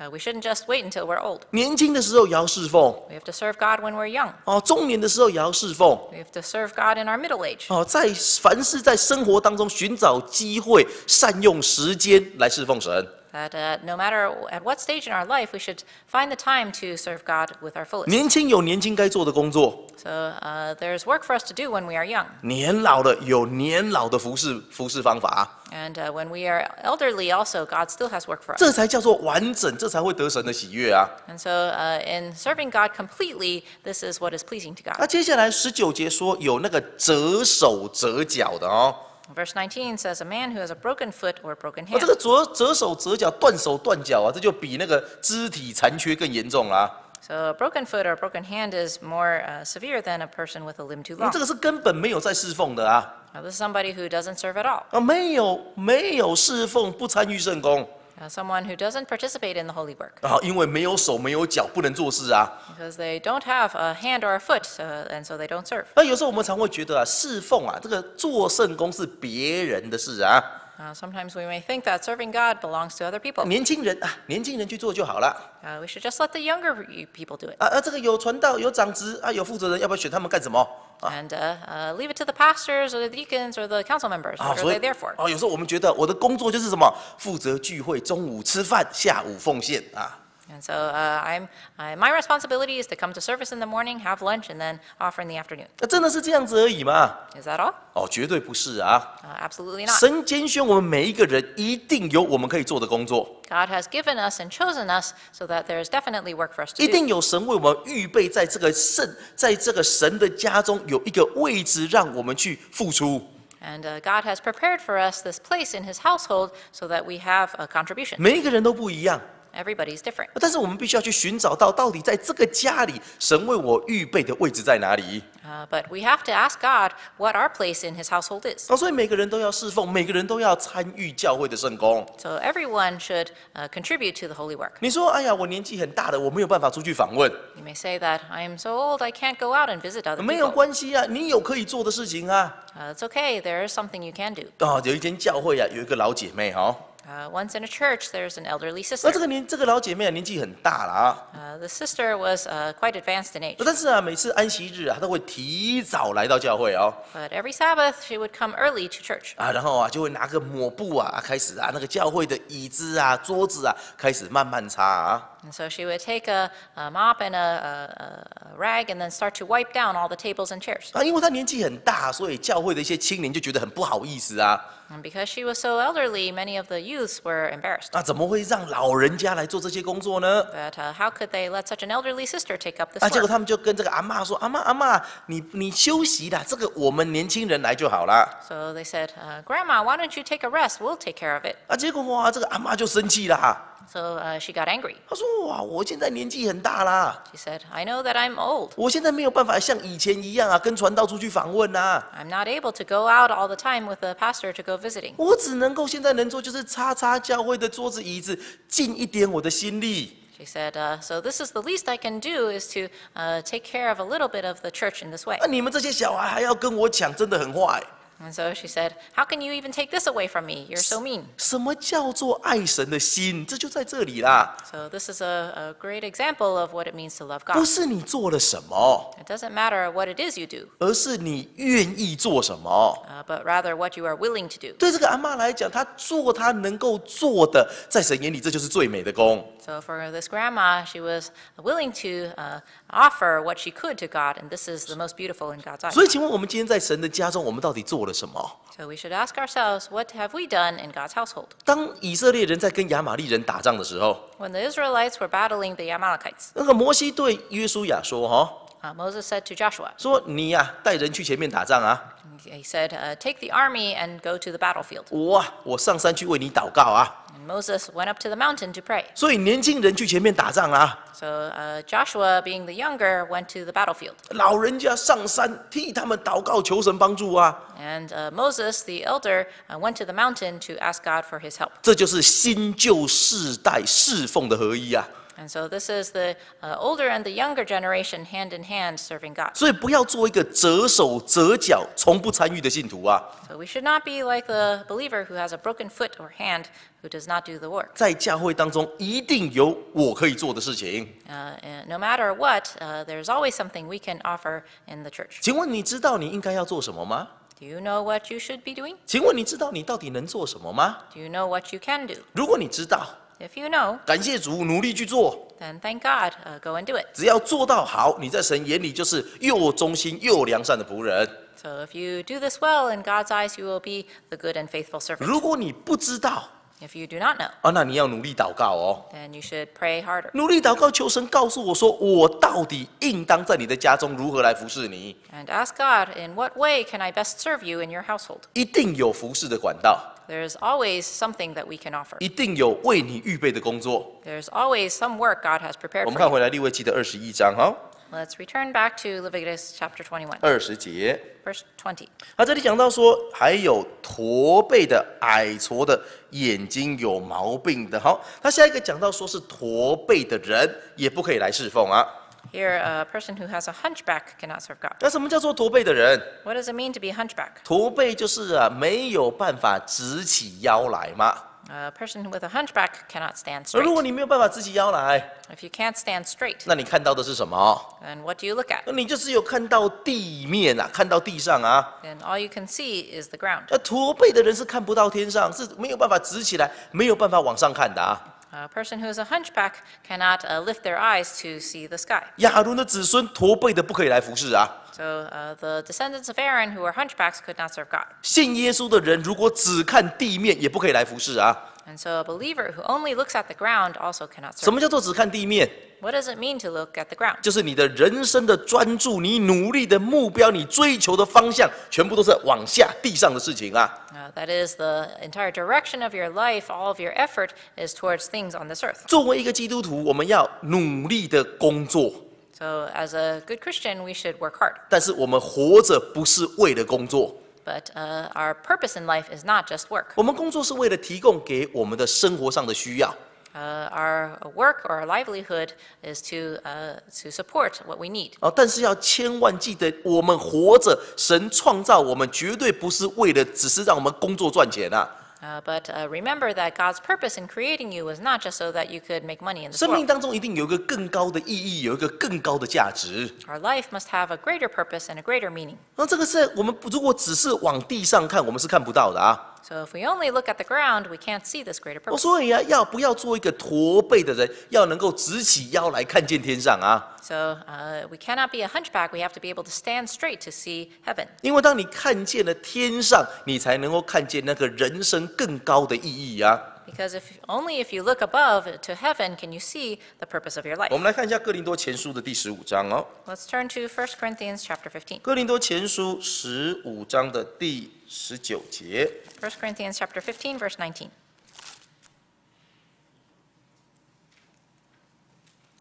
[SPEAKER 2] Uh, we shouldn't just wait until we're old.
[SPEAKER 1] 年轻的时候也要侍奉
[SPEAKER 2] We have to serve God when we're young.
[SPEAKER 1] 哦，中年的时候也要侍奉
[SPEAKER 2] We have to serve God in our middle age.
[SPEAKER 1] 哦，在凡是在生活当中寻找机会，善用时间来侍奉神。
[SPEAKER 2] That uh, no matter at what stage in our life, we should find the time to serve God with our fullest.
[SPEAKER 1] 年轻有年轻该做的工作，
[SPEAKER 2] So uh, there's work for us to do when we are young.
[SPEAKER 1] 年老了有年老的服侍服侍方法，
[SPEAKER 2] And uh, when we are elderly, also, God still has work for us.
[SPEAKER 1] 这才叫做完整，这才会得神的喜悦啊。
[SPEAKER 2] And so, uh, in serving God completely, this is what is pleasing to
[SPEAKER 1] 那
[SPEAKER 2] God.
[SPEAKER 1] 接下来十九节说有那个折手折脚的哦。
[SPEAKER 2] Verse 19 says, "A man who has a broken foot or a
[SPEAKER 1] broken 那、
[SPEAKER 2] hand."
[SPEAKER 1] 这个折折手折脚、断手断脚啊，这就比那个肢体残缺更严重啦、啊。
[SPEAKER 2] So a broken foot or a broken hand is more uh, severe than a person with a limb too long.
[SPEAKER 1] 这个是根本没有在侍奉的啊
[SPEAKER 2] ！Now, this is somebody who doesn't serve at all.
[SPEAKER 1] 啊，没有没有侍奉，不参与圣
[SPEAKER 2] 工。Someone who doesn't participate in the holy work
[SPEAKER 1] 啊，因为没有手没有脚，不能做事啊。
[SPEAKER 2] because they don't have a hand or a foot, uh, and so they don't serve.
[SPEAKER 1] 那有时候我们常会觉得啊，侍奉啊，这个做圣工是别人的事啊，
[SPEAKER 2] Uh, sometimes we may think that serving God belongs to other people.
[SPEAKER 1] 年轻人啊，年轻人去做就好了
[SPEAKER 2] Uh, we should just let the younger y- people do it
[SPEAKER 1] 啊啊，这个有传道有长职啊，有负责人，要不要选他们干什么啊？
[SPEAKER 2] and uh, uh, leave it to the pastors or the deacons or the council members.
[SPEAKER 1] 啊，
[SPEAKER 2] What
[SPEAKER 1] 所
[SPEAKER 2] are
[SPEAKER 1] 以
[SPEAKER 2] they there for?
[SPEAKER 1] 哦，有时候我们觉得我的工作就是什么，负责聚会，中午吃饭，下午奉献啊。
[SPEAKER 2] And so uh, I'm, I, my responsibility is to come to service in the morning, have lunch, and then offer in the afternoon.
[SPEAKER 1] 那真的是这样子而已吗？
[SPEAKER 2] Is that all?
[SPEAKER 1] 哦，绝对不是啊！
[SPEAKER 2] Uh, absolutely not.
[SPEAKER 1] 神拣选我们每一个人，一定有我们可以做的工作，
[SPEAKER 2] God has given us and chosen us so that there is definitely work for us to
[SPEAKER 1] 一
[SPEAKER 2] do.
[SPEAKER 1] 定有神为我们预备，在这个圣，在这个神的家中有一个位置，让我们去付出。
[SPEAKER 2] And uh, God has prepared for us this place in His household so that we have a contribution.
[SPEAKER 1] 每一个人都不一样，
[SPEAKER 2] Everybody's different.
[SPEAKER 1] 但是我们必须要去寻找到，到底在这个家里，神为我预备的位置在哪里。
[SPEAKER 2] Uh, but we have to ask God what our place in His household is.
[SPEAKER 1] 哦，所以每个人都要侍奉，每个人都要参与教会的圣工。
[SPEAKER 2] So everyone should uh, contribute to the holy work.
[SPEAKER 1] 你说，哎呀，我年纪很大了，我没有办法出去访问
[SPEAKER 2] ，You may say that I am so old I can't go out and visit other
[SPEAKER 1] 没有
[SPEAKER 2] people.
[SPEAKER 1] 没有关系啊，你有可以做的事情啊。
[SPEAKER 2] Uh, it's okay. There is something you can do.
[SPEAKER 1] 哦，有一间教会啊，有一个老姐妹哈、
[SPEAKER 2] Uh, once in a church, there's an elderly
[SPEAKER 1] 那
[SPEAKER 2] sister.
[SPEAKER 1] 这个年这个老姐妹啊，年纪很大了啊。
[SPEAKER 2] Uh, the sister was uh, quite advanced in age.
[SPEAKER 1] 但是啊，每次安息日啊，她都会提早来到教会哦
[SPEAKER 2] ，But every Sabbath, she would come early to church.
[SPEAKER 1] 啊，然后啊，就会拿个抹布啊，开始啊，那个教会的椅子啊、桌子啊，开始慢慢擦啊。
[SPEAKER 2] And so she would take a, a mop and a, a, a rag and then start to wipe down all the tables and chairs.
[SPEAKER 1] 啊，因为她年纪很大，所以教会的一些青年就觉得很不好意思啊。
[SPEAKER 2] And because she was so elderly, many of the youths were embarrassed.
[SPEAKER 1] 那怎么会让老人家来做这些工作呢？
[SPEAKER 2] But uh, how could they let such an elderly sister take up
[SPEAKER 1] 啊，
[SPEAKER 2] this
[SPEAKER 1] 结果
[SPEAKER 2] work?
[SPEAKER 1] 他们就跟这个阿嬷说：“阿嬷，阿嬷，你你休息啦，这个我们年轻人来就好啦。
[SPEAKER 2] So they said, uh, Grandma, why don't you take a rest? We'll take care of it.
[SPEAKER 1] 啊，结果哇，这个阿嬷就生气啦。
[SPEAKER 2] So uh, she got angry.
[SPEAKER 1] 她说：“ ：“哇，我现在年纪很大啦
[SPEAKER 2] ，She said, I know that I'm old.
[SPEAKER 1] 我现在没有办法像以前一样啊，跟传道出去访问呐、
[SPEAKER 2] I'm not able to go out all the time with the pastor to go visiting.
[SPEAKER 1] 我只能够现在能做就是擦擦教会的桌子椅子，尽一点我的心力。
[SPEAKER 2] She said, uh, so this is the least I can do is to uh, take care of a little bit of the church in this way.
[SPEAKER 1] 那、你们这些小孩还要跟我抢，真的很坏。
[SPEAKER 2] And so she said, how can you even take this away from me? You're so mean.
[SPEAKER 1] 什么叫做爱神的心？这就在这里啦，
[SPEAKER 2] So this is a, a great example of what it means to love
[SPEAKER 1] 不
[SPEAKER 2] God.
[SPEAKER 1] 是你做了什么，
[SPEAKER 2] It doesn't matter what it is you do,
[SPEAKER 1] 而是你愿意做什么。
[SPEAKER 2] uh, but rather what you are willing to do.
[SPEAKER 1] 对这个阿嬷来讲，她做她能够做的，在神眼里这就是最美的功。
[SPEAKER 2] So for this grandma, she was willing to uh, offer what she could to God, and this is the most beautiful in God's
[SPEAKER 1] 所以，
[SPEAKER 2] eyes.
[SPEAKER 1] 请问我们今天在神的家中，我们到底做了 什么
[SPEAKER 2] ？So we should ask ourselves, what have we done in God's household?
[SPEAKER 1] 当以色列人在跟亚玛利人打仗的时候
[SPEAKER 2] ，When the Israelites were battling the Amalekites,
[SPEAKER 1] 那个摩西对约书亚说：“哈，
[SPEAKER 2] uh, Moses said to Joshua,
[SPEAKER 1] 说你呀、带人去前面打仗啊，
[SPEAKER 2] he said, uh, take the army and go to the battlefield.
[SPEAKER 1] 我啊，我上山去为你祷告啊。
[SPEAKER 2] And Moses went up to the mountain to pray.
[SPEAKER 1] 所以年轻人去前面打仗啊，
[SPEAKER 2] So uh, Joshua, being the younger, went to the battlefield.
[SPEAKER 1] 老人家上山替他们祷告，求神帮助啊。
[SPEAKER 2] And uh, Moses, the elder, uh, went to the mountain to ask God for his help.
[SPEAKER 1] 这就是新旧世代侍奉的合一啊。
[SPEAKER 2] And so this is the uh, older and the younger generation hand in hand serving God.
[SPEAKER 1] 所以不要做一个折手折脚、从不参与的信徒啊。
[SPEAKER 2] So we should not be like the believer who has a broken foot or hand who does not do the work.
[SPEAKER 1] 在教会当中，一定有我可以做的事情。
[SPEAKER 2] Uh, and no matter what, uh, there's always something we can offer in the church.
[SPEAKER 1] 请问你知道你应该要做什么吗？
[SPEAKER 2] Do you know what you should be doing?
[SPEAKER 1] 请问你知道你到底能做什么吗？
[SPEAKER 2] Do you know what you can do?
[SPEAKER 1] 如果你知道，
[SPEAKER 2] If you know,
[SPEAKER 1] 感谢主，努力去做。
[SPEAKER 2] then thank God. Uh, go and do it.
[SPEAKER 1] 只要做到好，你在神眼里就是又忠心又良善的仆人。
[SPEAKER 2] So if you do this well, in God's eyes, you will be the good and faithful servant.
[SPEAKER 1] 如果你不知道
[SPEAKER 2] If you do not know,
[SPEAKER 1] 啊，那你要努力祷告哦，
[SPEAKER 2] then you should pray harder.
[SPEAKER 1] 努力祷告，求神告诉我说，我到底应当在你的家中如何来服侍你？
[SPEAKER 2] And ask God, in what way can I best serve you in your household?
[SPEAKER 1] 一定有服侍的管道，
[SPEAKER 2] There's always something that we can offer.
[SPEAKER 1] 一定有为你预备的工作。
[SPEAKER 2] There's always some work God has prepared
[SPEAKER 1] 我们看回来利未记的二十一章哈
[SPEAKER 2] ，Let's return back to Leviticus chapter 21,
[SPEAKER 1] 二十节。
[SPEAKER 2] verse 20.
[SPEAKER 1] 他这里讲到说，还有驼背的、矮矬的、眼睛有毛病的。好，他下一个讲到说是驼背的人也不可以来侍奉啊。
[SPEAKER 2] Here, a person who has a hunchback cannot serve God.
[SPEAKER 1] 那什么叫做驼背的人
[SPEAKER 2] ？What does it mean to be a hunchback?
[SPEAKER 1] 驼背就是啊，没有办法直起腰来嘛。
[SPEAKER 2] A person with a hunchback cannot stand
[SPEAKER 1] 而如
[SPEAKER 2] straight.
[SPEAKER 1] 如果你没有办法直起腰来
[SPEAKER 2] ，If you can't stand straight,
[SPEAKER 1] 那你看到的是什么
[SPEAKER 2] ？then what do you look at?
[SPEAKER 1] 那你就只有看到地面啊，看到地上啊。
[SPEAKER 2] Then all you can see is the ground.
[SPEAKER 1] 那驼背的人是看不到天上，是没有办法直起来，没有办法往上看的啊。
[SPEAKER 2] A person who is a hunchback cannot uh, lift their eyes to see the sky.
[SPEAKER 1] 亚伦的子孙驼背的不可以来服侍啊。
[SPEAKER 2] So uh, the descendants of Aaron who were hunchbacks could not serve God.
[SPEAKER 1] 信耶稣的人如果只看地面，也不可以来服侍啊。
[SPEAKER 2] And so a believer who only looks at the ground also cannot
[SPEAKER 1] 什
[SPEAKER 2] serve.
[SPEAKER 1] 么叫做只看地面？
[SPEAKER 2] What does it mean to look at the ground?
[SPEAKER 1] 就是你的人生的专注，你努力的目标，你追求的方向，全部都是往下地上的事情啊。
[SPEAKER 2] Uh, that is the entire direction of your life, all of your effort is towards things on this earth.
[SPEAKER 1] 作为一个基督徒，我们要努力的工作，
[SPEAKER 2] So as a good Christian, we should work hard.
[SPEAKER 1] 但是我们活着不是为了工作，
[SPEAKER 2] But uh, our purpose in life is not just work.
[SPEAKER 1] 我们工作是为了提供给我们的生活上的需要。
[SPEAKER 2] Uh, our work or our livelihood is to, uh, to support what we need.
[SPEAKER 1] 哦，但是要千万记得，我们活着，神创造我们，绝对不是为了只是让我们工作赚钱啊。
[SPEAKER 2] Uh, but uh, remember that God's purpose in creating you was not just so that you could make money in this
[SPEAKER 1] 生命
[SPEAKER 2] world.
[SPEAKER 1] 当中一定有一个更高的意义，有一个更高的价值。
[SPEAKER 2] Our life must have a greater purpose and a greater meaning.
[SPEAKER 1] 那这个是我们如果只是往地上看，我们是看不到的啊。
[SPEAKER 2] So if we only look at the ground, we can't see this greater
[SPEAKER 1] 哦
[SPEAKER 2] ，purpose.
[SPEAKER 1] 所以啊，要不要做一个驼背的人，要能够直起腰来看见天上啊
[SPEAKER 2] ？So uh, we cannot be a hunchback. We have to be able to stand straight to see heaven.
[SPEAKER 1] 因为当你看见了天上，你才能够看见那个人生更高的意义啊。
[SPEAKER 2] Because if only if you look above to heaven can you see the purpose of your life.
[SPEAKER 1] 我们来看一下哥林多前书的第十五章哦。
[SPEAKER 2] Let's turn to 1 Corinthians chapter 15.
[SPEAKER 1] 哥林多前书十五章的第十九节，
[SPEAKER 2] 1 Corinthians chapter 15 verse 19.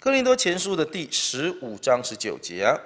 [SPEAKER 1] 哥林多前书的第十五章十九节啊。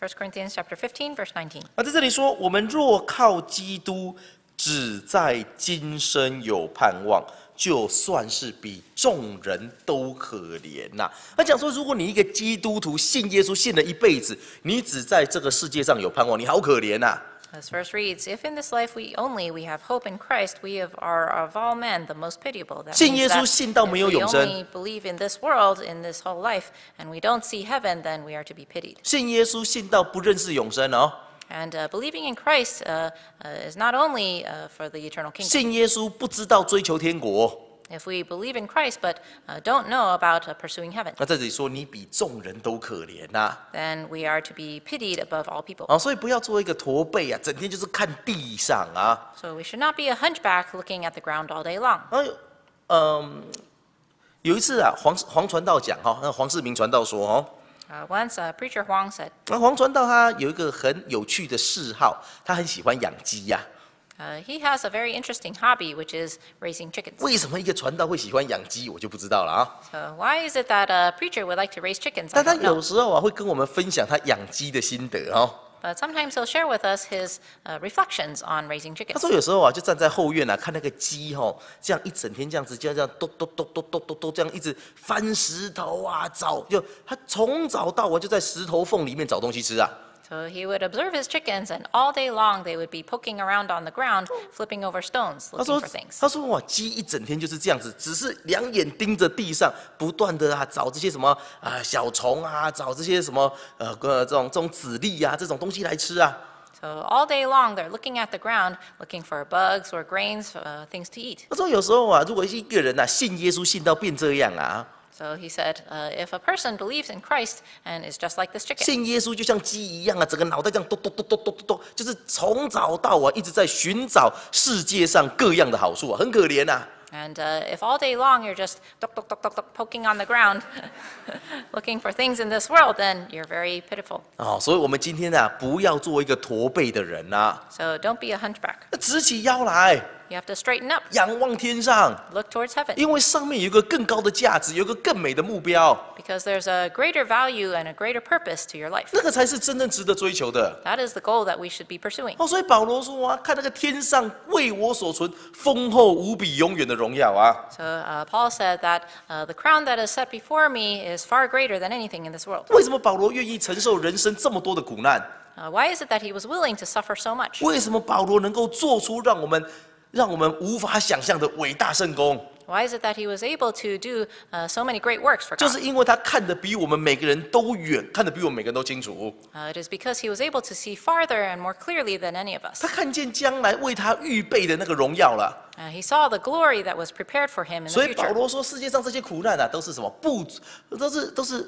[SPEAKER 2] 1 Corinthians chapter 15 verse 19.
[SPEAKER 1] 啊，在这里说，我们若靠基督， 只在今生有盼望，就算是比众人都可怜呐、他讲说，如果你一个基督徒信耶稣信了一辈子，你只在这个世界上有盼望，你好可怜呐、
[SPEAKER 2] This verse reads, If in this life we only we have hope in Christ, we have, are of all men the most pitiable. That
[SPEAKER 1] 信耶稣信到没有
[SPEAKER 2] we
[SPEAKER 1] 永生。
[SPEAKER 2] only believe in this world, in this whole life, and we don't see heaven, then we are to be pitied.
[SPEAKER 1] 信耶稣信到不认识永生哦，
[SPEAKER 2] And uh, believing in Christ uh, uh, is not only uh, for the eternal kingdom.
[SPEAKER 1] 信耶稣不知道追求天国。
[SPEAKER 2] If we believe in Christ but uh, don't know about uh, pursuing heaven,
[SPEAKER 1] 那在这里说，你比众人都可怜呐、
[SPEAKER 2] then we are to be pitied above all people.
[SPEAKER 1] 啊，所以不要做一个驼背啊，整天就是看地上啊。
[SPEAKER 2] So we should not be a hunchback looking at the ground all day long.
[SPEAKER 1] 哎呦，嗯，有一次啊，黄黄传道讲哈，那黄世明传道说哦，
[SPEAKER 2] Uh, once uh, preacher Huang said,
[SPEAKER 1] 那黄传道他有一个很有趣的嗜好，他很喜欢养鸡呀、
[SPEAKER 2] uh, he has a very interesting hobby, which is raising chickens.
[SPEAKER 1] 为什么一个传道会喜欢养鸡，我就不知道了啊。
[SPEAKER 2] So why is it that a preacher would like to raise chickens? I
[SPEAKER 1] 但他
[SPEAKER 2] don't
[SPEAKER 1] 有.时候啊，会跟我们分享他养鸡的心得哦。
[SPEAKER 2] But sometimes he'll share with us his reflections on raising chickens.
[SPEAKER 1] 说有时候啊，就站在后院啊，看那个鸡哦，这样一整天这样子，就这样咚咚咚咚咚咚咚这样一直翻石头啊，找就他从早到晚就在石头缝里面找东西吃啊。
[SPEAKER 2] So he would observe his chickens, and all day long they would be poking around on the ground, flipping over stones,
[SPEAKER 1] 他
[SPEAKER 2] looking
[SPEAKER 1] 说
[SPEAKER 2] for things.：“
[SPEAKER 1] 他说哇，鸡一整天就是这样子，只是两眼盯着地上，不断的啊找这些什么啊小虫啊，找这些什么呃呃这种这种籽粒啊这种东西来吃啊。
[SPEAKER 2] So all day long they're looking at the ground, looking for bugs or grains, uh, things to eat.
[SPEAKER 1] 他说有时候啊，如果一个人啊信耶稣信到变这样啊，
[SPEAKER 2] So he said, uh, if a person believes in Christ and is just like this chicken,
[SPEAKER 1] 信耶稣就像鸡一样啊，整个脑袋这样咚咚咚咚咚咚咚，就是从早到晚一直在寻找世界上各样的好处啊，很可怜呐、
[SPEAKER 2] and uh, if all day long you're just duck, duck, duck, duck, duck, poking on the ground, looking for things in this world, then you're very pitiful.
[SPEAKER 1] 哦，所以我们今天啊，不要做一个驼背的人呐、
[SPEAKER 2] So don't be a hunchback.
[SPEAKER 1] 直起腰来，
[SPEAKER 2] You have to straighten up,
[SPEAKER 1] 仰望天上，
[SPEAKER 2] look towards heaven,
[SPEAKER 1] 因为上面有一个更高的价值，有一个更美的目标，
[SPEAKER 2] because there's a greater value and a greater purpose to your life.
[SPEAKER 1] 那个才是真正值得追求的。
[SPEAKER 2] That is the goal that we should be pursuing.
[SPEAKER 1] 哦，所以保罗说啊，看那个天上为我所存丰厚无比永远的荣耀啊。
[SPEAKER 2] So uh, Paul said that uh, the crown that is set before me is far greater than anything in this world.
[SPEAKER 1] 为什么保罗愿意承受人生这么多的苦难？
[SPEAKER 2] Uh, why is it that he was willing to suffer so much?
[SPEAKER 1] 为什么保罗能够做出让我们 让我们无法想象的伟大圣功
[SPEAKER 2] ？Why is it that he was able to do uh, so many great works for
[SPEAKER 1] 就
[SPEAKER 2] God?
[SPEAKER 1] 就是因为他看得比我们每个人都远，看得比我们每个人都清楚。
[SPEAKER 2] Uh, it is because he was able to see farther and more clearly than any of us.
[SPEAKER 1] 他看见将来为他预备的那个荣耀了。
[SPEAKER 2] Uh, he saw the glory that was prepared for him in
[SPEAKER 1] 所
[SPEAKER 2] the future.
[SPEAKER 1] 所以保罗说，世界上这些苦难啊，都是什么？不，都是都是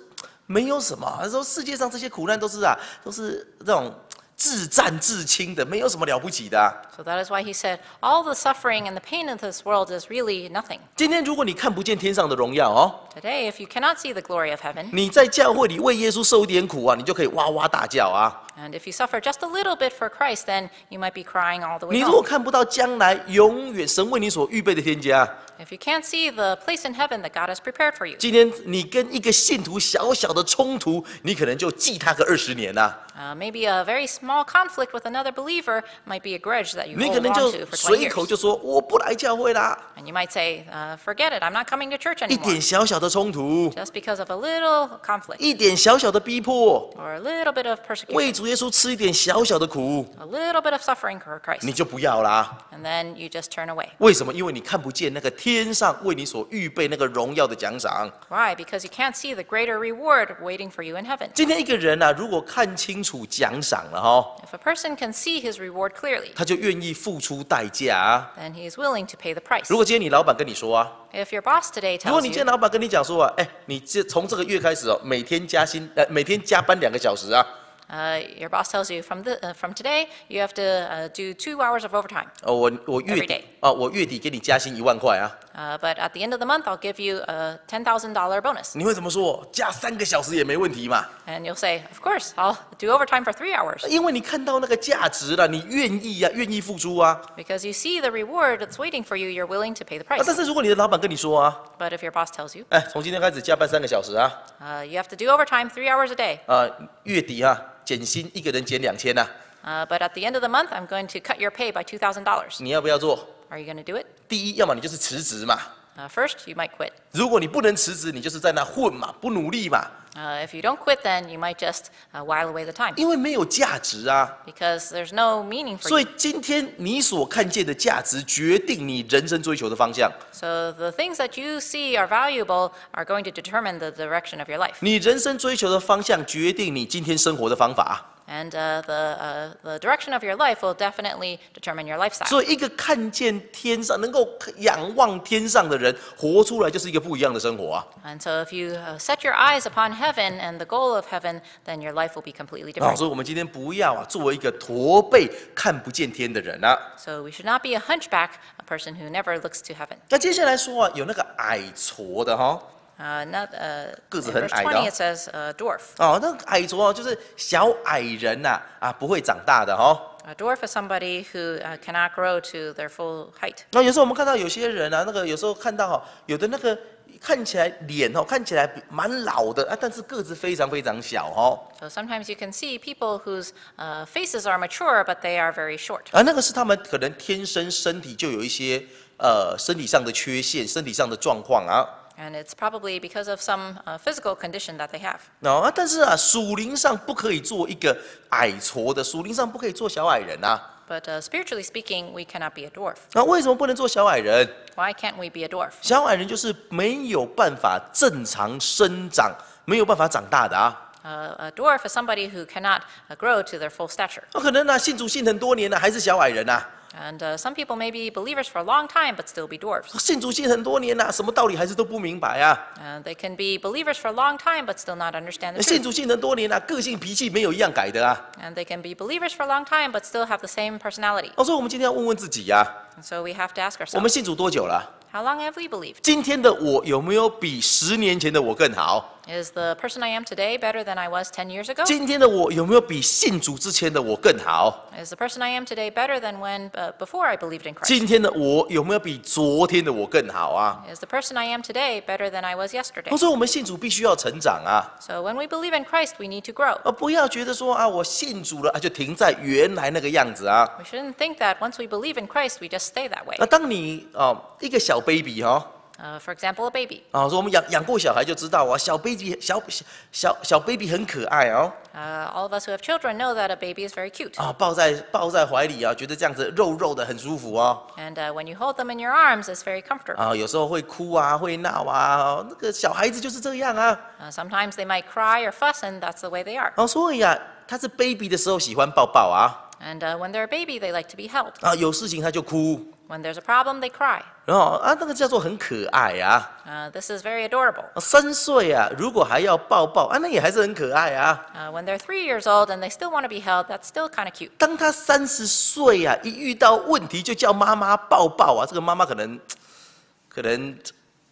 [SPEAKER 1] 没有什么。他说，世界上这些苦难都是啊，都是这种自战自清的，没有什么了不起的啊、
[SPEAKER 2] So that is why he said, all the suffering and the pain in this world is really nothing.
[SPEAKER 1] 今天如果你看不见天上的荣耀哦
[SPEAKER 2] ，Today, if you cannot see the glory of heaven,
[SPEAKER 1] 你在教会里为耶稣受一点苦啊，你就可以哇哇大叫啊。
[SPEAKER 2] and if you suffer just a little bit for Christ, then you might be crying all the way
[SPEAKER 1] 你如果
[SPEAKER 2] home.
[SPEAKER 1] 看不到将来永远神为你所预备的天家，
[SPEAKER 2] If you can't see the place in heaven that God has prepared for you,
[SPEAKER 1] 今天你跟一个信徒小小的冲突，你可能就记他个二十年呐、
[SPEAKER 2] uh, maybe a very small conflict with another believer might be a grudge that you
[SPEAKER 1] 你可
[SPEAKER 2] hold
[SPEAKER 1] 能
[SPEAKER 2] on
[SPEAKER 1] 就
[SPEAKER 2] to for 20
[SPEAKER 1] 随口
[SPEAKER 2] years.
[SPEAKER 1] 就说我不来教会啦，
[SPEAKER 2] And you might say, uh, forget it, I'm not coming to church
[SPEAKER 1] 一
[SPEAKER 2] anymore.
[SPEAKER 1] 点小小的冲突，
[SPEAKER 2] Just because of a little conflict
[SPEAKER 1] 一点小小的逼迫，
[SPEAKER 2] or a little bit of persecution,
[SPEAKER 1] 为主 耶稣吃一点小小的苦
[SPEAKER 2] ，a little bit of suffering for Christ,
[SPEAKER 1] 你就不要啦。
[SPEAKER 2] and then you just turn away.
[SPEAKER 1] 为什么？因为你看不见那个天上为你所预备那个荣耀的奖赏。
[SPEAKER 2] Why? Because you can't see the greater reward waiting for you in heaven.
[SPEAKER 1] 今天一个人啊，如果看清楚奖赏了哈
[SPEAKER 2] ，If a person can see his reward clearly,
[SPEAKER 1] 他就愿意付出代价啊。
[SPEAKER 2] then he is willing to pay the price.
[SPEAKER 1] 如果今天你老板跟你说啊
[SPEAKER 2] ，If your boss today
[SPEAKER 1] 如果
[SPEAKER 2] tells
[SPEAKER 1] 你今天
[SPEAKER 2] you,
[SPEAKER 1] 老板跟你讲说啊，哎，你这从这个月开始哦，每天加薪，呃，每天加班两个小时啊，
[SPEAKER 2] uh, your boss tells you from the uh, from today you have to uh, do two hours of overtime.
[SPEAKER 1] 哦，我我月
[SPEAKER 2] Every
[SPEAKER 1] 底
[SPEAKER 2] day
[SPEAKER 1] 啊，我月底给你加薪一万块啊，
[SPEAKER 2] Uh, but at the end of the month, I'll give you a $10,000 bonus.
[SPEAKER 1] 你会怎么说？加三个小时也没问题嘛，
[SPEAKER 2] And you'll say, Of course, I'll do overtime for three hours.
[SPEAKER 1] 因为你看到那个价值了，你愿意呀、愿意付出啊。
[SPEAKER 2] Because you see the reward that's waiting for you, you're willing to pay the
[SPEAKER 1] 啊，但
[SPEAKER 2] price.
[SPEAKER 1] 是如果你的老板跟你说啊，
[SPEAKER 2] But if your boss tells you,
[SPEAKER 1] 哎，从今天开始加班三个小时啊，
[SPEAKER 2] uh, you have to do overtime three hours a day,
[SPEAKER 1] 啊，月底啊减薪一个人减两千呐，
[SPEAKER 2] uh, but at the end of the month, I'm going to cut your pay by $2,000.
[SPEAKER 1] 你要不要做？
[SPEAKER 2] Are you going to do it?
[SPEAKER 1] 第一，要么你就是辞职嘛。
[SPEAKER 2] Uh, first, you might quit.
[SPEAKER 1] 如果你不能辞职，你就是在那混嘛，不努力嘛，
[SPEAKER 2] Uh, if you don't quit, then you might just uh, while away the time
[SPEAKER 1] 因为没有价值啊。
[SPEAKER 2] because there's no meaning for
[SPEAKER 1] 所以
[SPEAKER 2] you.
[SPEAKER 1] 今天你所看见的价值，决定你人生追求的方向。
[SPEAKER 2] So the things that you see are valuable are going to determine the direction of your life.
[SPEAKER 1] 你人生追求的方向，决定你今天生活的方法。
[SPEAKER 2] And uh, the, uh, the direction of your life will definitely determine your lifestyle.
[SPEAKER 1] 所以，一个看见天上、能够仰望天上的人，活出来就是一个不一样的生活啊！
[SPEAKER 2] And so if you uh, set your eyes upon heaven and the goal of heaven, then your life will be completely
[SPEAKER 1] 啊，
[SPEAKER 2] different.
[SPEAKER 1] 所以我们今天不要啊，作为一个驼背看不见天的人啊。
[SPEAKER 2] So we should not be a hunchback, a person who never looks to heaven.
[SPEAKER 1] 那接下来说啊，有那个矮矬的哈、
[SPEAKER 2] Uh, not, uh,
[SPEAKER 1] 个子
[SPEAKER 2] in
[SPEAKER 1] 很
[SPEAKER 2] verse
[SPEAKER 1] 矮的
[SPEAKER 2] 20
[SPEAKER 1] 哦。
[SPEAKER 2] it says uh, dwarf.
[SPEAKER 1] 哦，那个矮矬啊，就是小矮人呐、啊，不会长大的哈、
[SPEAKER 2] A dwarf is somebody who uh, cannot grow to their full height.
[SPEAKER 1] 那有时候我们看到有些人啊，那个有时候看到哈，有的那个看起来脸哦，看起来蛮老的啊，但是个子非常非常小哦。
[SPEAKER 2] So sometimes you can see people whose uh, faces are mature, but they are very short.
[SPEAKER 1] 啊，那个是他们可能天生身体就有一些呃身体上的缺陷，身体上的状况啊。
[SPEAKER 2] And it's probably because of some uh, physical condition that they have.
[SPEAKER 1] 哦啊，但是啊，属灵上不可以做一个矮矬的，属灵上不可以做小矮人啊。
[SPEAKER 2] But uh, spiritually speaking, we cannot be a dwarf.
[SPEAKER 1] 那、为什么不能做小矮人
[SPEAKER 2] ？Why can't we be a dwarf?
[SPEAKER 1] 小矮人就是没有办法正常生长，没有办法长大的啊。
[SPEAKER 2] Uh, a dwarf is somebody who cannot uh, grow to their full stature.
[SPEAKER 1] 那可能呢、信主信很多年了，还是小矮人呐、
[SPEAKER 2] And uh, some people may be believers for a long time, but still be dwarfs.
[SPEAKER 1] 信主信很多年了，什么道理还是都不明白啊。
[SPEAKER 2] Uh, they can be believers for a long time, but still not understand the
[SPEAKER 1] 信
[SPEAKER 2] truth.
[SPEAKER 1] 主信很多年了，个性脾气没有一样改的啊。
[SPEAKER 2] And they can be believers for a long time, but still have the same personality.
[SPEAKER 1] 哦，所以我们今天要问问自己呀、
[SPEAKER 2] And so we have to ask
[SPEAKER 1] 我们
[SPEAKER 2] ourselves,
[SPEAKER 1] 信主多久了？
[SPEAKER 2] how long have we believed?
[SPEAKER 1] 今天的我有没有比十年前的我更好？
[SPEAKER 2] Is the person I am today better than I was 10 years ago?
[SPEAKER 1] 今天的我有没有比信主之前的我更好？
[SPEAKER 2] Is the person I am today better than when uh, before I believed in Christ?
[SPEAKER 1] 今天的我有没有比昨天的我更好啊？
[SPEAKER 2] Is the person I am today better than I was yesterday?
[SPEAKER 1] 哦，所以我们信主必须要成长啊！
[SPEAKER 2] So when we believe in Christ, we need to grow.
[SPEAKER 1] 而不要觉得说啊，我信主了啊，就停在原来那个样子啊。
[SPEAKER 2] We shouldn't think that once we believe in Christ, we just stay that way.
[SPEAKER 1] 那当你哦一个小 baby 哈、
[SPEAKER 2] Uh, for example, a baby.
[SPEAKER 1] 啊，说我们养养过小孩就知道啊，小 baby 小小小小 baby 很可爱哦
[SPEAKER 2] ，Uh, all of us who have children know that a baby is very cute.
[SPEAKER 1] 啊，抱在抱在怀里啊，觉得这样子肉肉的很舒服哦
[SPEAKER 2] ，And uh, when you hold them in your arms, it's very comfortable.
[SPEAKER 1] 啊，有时候会哭啊，会闹啊，那个小孩子就是这样啊
[SPEAKER 2] ，Uh, sometimes they might cry or fuss, and that's the way they are.
[SPEAKER 1] 啊，所以啊，他是 baby 的时候喜欢抱抱啊，
[SPEAKER 2] And uh, when they're a baby, they like to be held.
[SPEAKER 1] 啊，有事情他就哭
[SPEAKER 2] ，When there's a problem, they cry.
[SPEAKER 1] 然后啊，那个叫做很可爱啊。
[SPEAKER 2] Uh, this is very adorable.
[SPEAKER 1] 啊三岁啊，如果还要抱抱啊，那也还是很可爱啊。
[SPEAKER 2] Uh, when they're three years old and they still want to be held, that's still kind of cute.
[SPEAKER 1] 当他三十岁啊，一遇到问题就叫妈妈抱抱啊，这个妈妈可能可能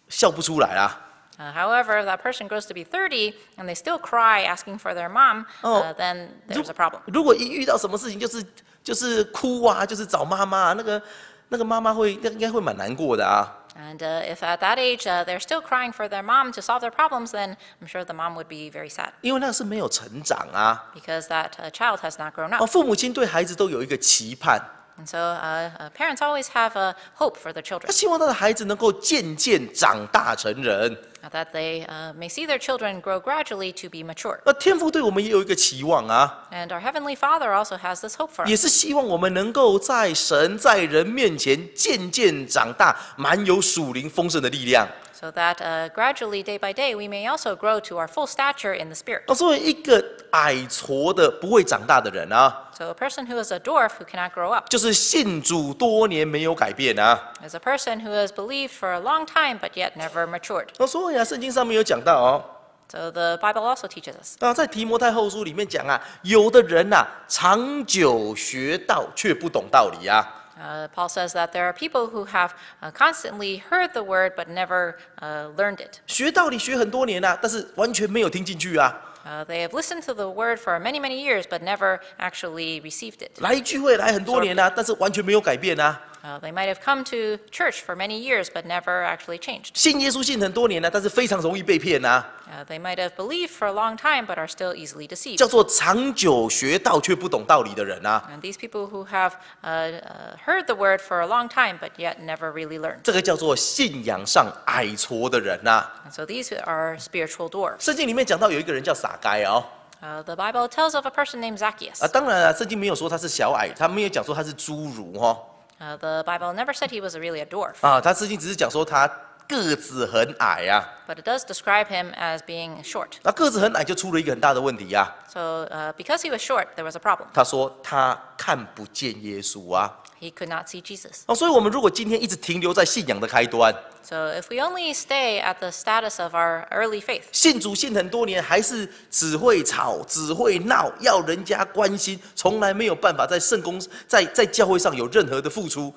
[SPEAKER 1] 笑不出来啊。
[SPEAKER 2] Uh, however, if that person grows to be 30 and they still cry asking for their mom,
[SPEAKER 1] Oh.
[SPEAKER 2] uh, then there's a problem.
[SPEAKER 1] 如果一遇到什么事情就是就是哭啊，就是找妈妈、啊，那个那个妈妈会那应该会蛮难过的啊。
[SPEAKER 2] And uh, if at that age uh, they're still crying for their mom to solve their problems, then I'm sure the mom would be very sad
[SPEAKER 1] 因为那是没有成长啊。
[SPEAKER 2] because that uh, child has not grown
[SPEAKER 1] 哦，
[SPEAKER 2] up.
[SPEAKER 1] 父母亲对孩子都有一个期盼，
[SPEAKER 2] And so uh, uh, parents always have a hope for their
[SPEAKER 1] 他
[SPEAKER 2] children,
[SPEAKER 1] 希望他的孩子能够渐渐长大成人。
[SPEAKER 2] uh, that they uh, may see their children grow gradually to be mature.
[SPEAKER 1] 那天父对我们也有一个期望啊。
[SPEAKER 2] And our Heavenly Father also has this hope for
[SPEAKER 1] 也
[SPEAKER 2] us, 也
[SPEAKER 1] 是希望我们能够在神在人面前渐渐长大，满有属灵丰盛的力量。
[SPEAKER 2] So that uh, gradually, day by day, we may also grow to our full stature in the Spirit.
[SPEAKER 1] 那作为一个矮矬的不会长大的人啊
[SPEAKER 2] ，So a person who is a dwarf who cannot grow up
[SPEAKER 1] 就是信主多年没有改变啊。
[SPEAKER 2] is a person who has believed for a long time but yet never matured.
[SPEAKER 1] 那所以啊，圣经上面有讲到哦
[SPEAKER 2] ，So the Bible also teaches us
[SPEAKER 1] 啊，在提摩太后书里面讲啊，有的人呐、长久学道却不懂道理啊。
[SPEAKER 2] Uh, Paul says that there are people who have uh, constantly heard the word but never uh, learned it.
[SPEAKER 1] 学道理学很多年啊，但是完全没有听进去啊。
[SPEAKER 2] Uh, they have listened to the word for many, many years but never actually received it.
[SPEAKER 1] 来聚会来很多年啊，但是完全没有改变啊。
[SPEAKER 2] Uh, they might have come to church for many years but never actually changed.
[SPEAKER 1] 信耶稣信很多年了、但是非常容易被骗啊。
[SPEAKER 2] Uh, they might have believed for a long time but are still easily deceived.
[SPEAKER 1] 叫做长久学道却不懂道理的人啊，
[SPEAKER 2] And these people who have uh, uh, heard the word for a long time but yet never really learned.
[SPEAKER 1] 这个叫做信仰上矮矬的人啊。
[SPEAKER 2] And so these are spiritual dwarfs.
[SPEAKER 1] 圣经里面讲到有一个人叫撒该哦，
[SPEAKER 2] Uh, the Bible tells of a person named Zacchaeus.
[SPEAKER 1] 啊，当然啊，圣经没有说他是小矮，他没有讲说他是侏儒哦，
[SPEAKER 2] Uh, the Bible never said he was really a dwarf,
[SPEAKER 1] 啊，他圣经只是讲说他个子很矮啊，
[SPEAKER 2] but it does describe him as being short.
[SPEAKER 1] 那个子很矮就出了一个很大的问题呀、
[SPEAKER 2] So uh, because he was short, there was a problem.
[SPEAKER 1] 他说他看不见耶稣啊，
[SPEAKER 2] He could not see Jesus.
[SPEAKER 1] 哦，所以我们如果今天一直停留在信仰的开端
[SPEAKER 2] ，So if we only stay at the status of our early faith,
[SPEAKER 1] 信主信很多年，还是只会吵、只会闹，要人家关心，从来没有办法在圣公在在教会上有任何的付出，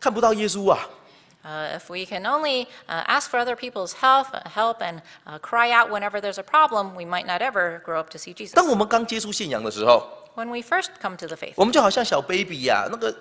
[SPEAKER 1] 看不到耶稣啊
[SPEAKER 2] ！uh, if we can only uh, ask for other people's help, help and uh, cry out whenever there's a problem, we might not ever grow up to see Jesus.
[SPEAKER 1] 当我们刚接触信仰的时候，
[SPEAKER 2] When we first come to the faith,
[SPEAKER 1] 我们就好像小 baby 呀、那个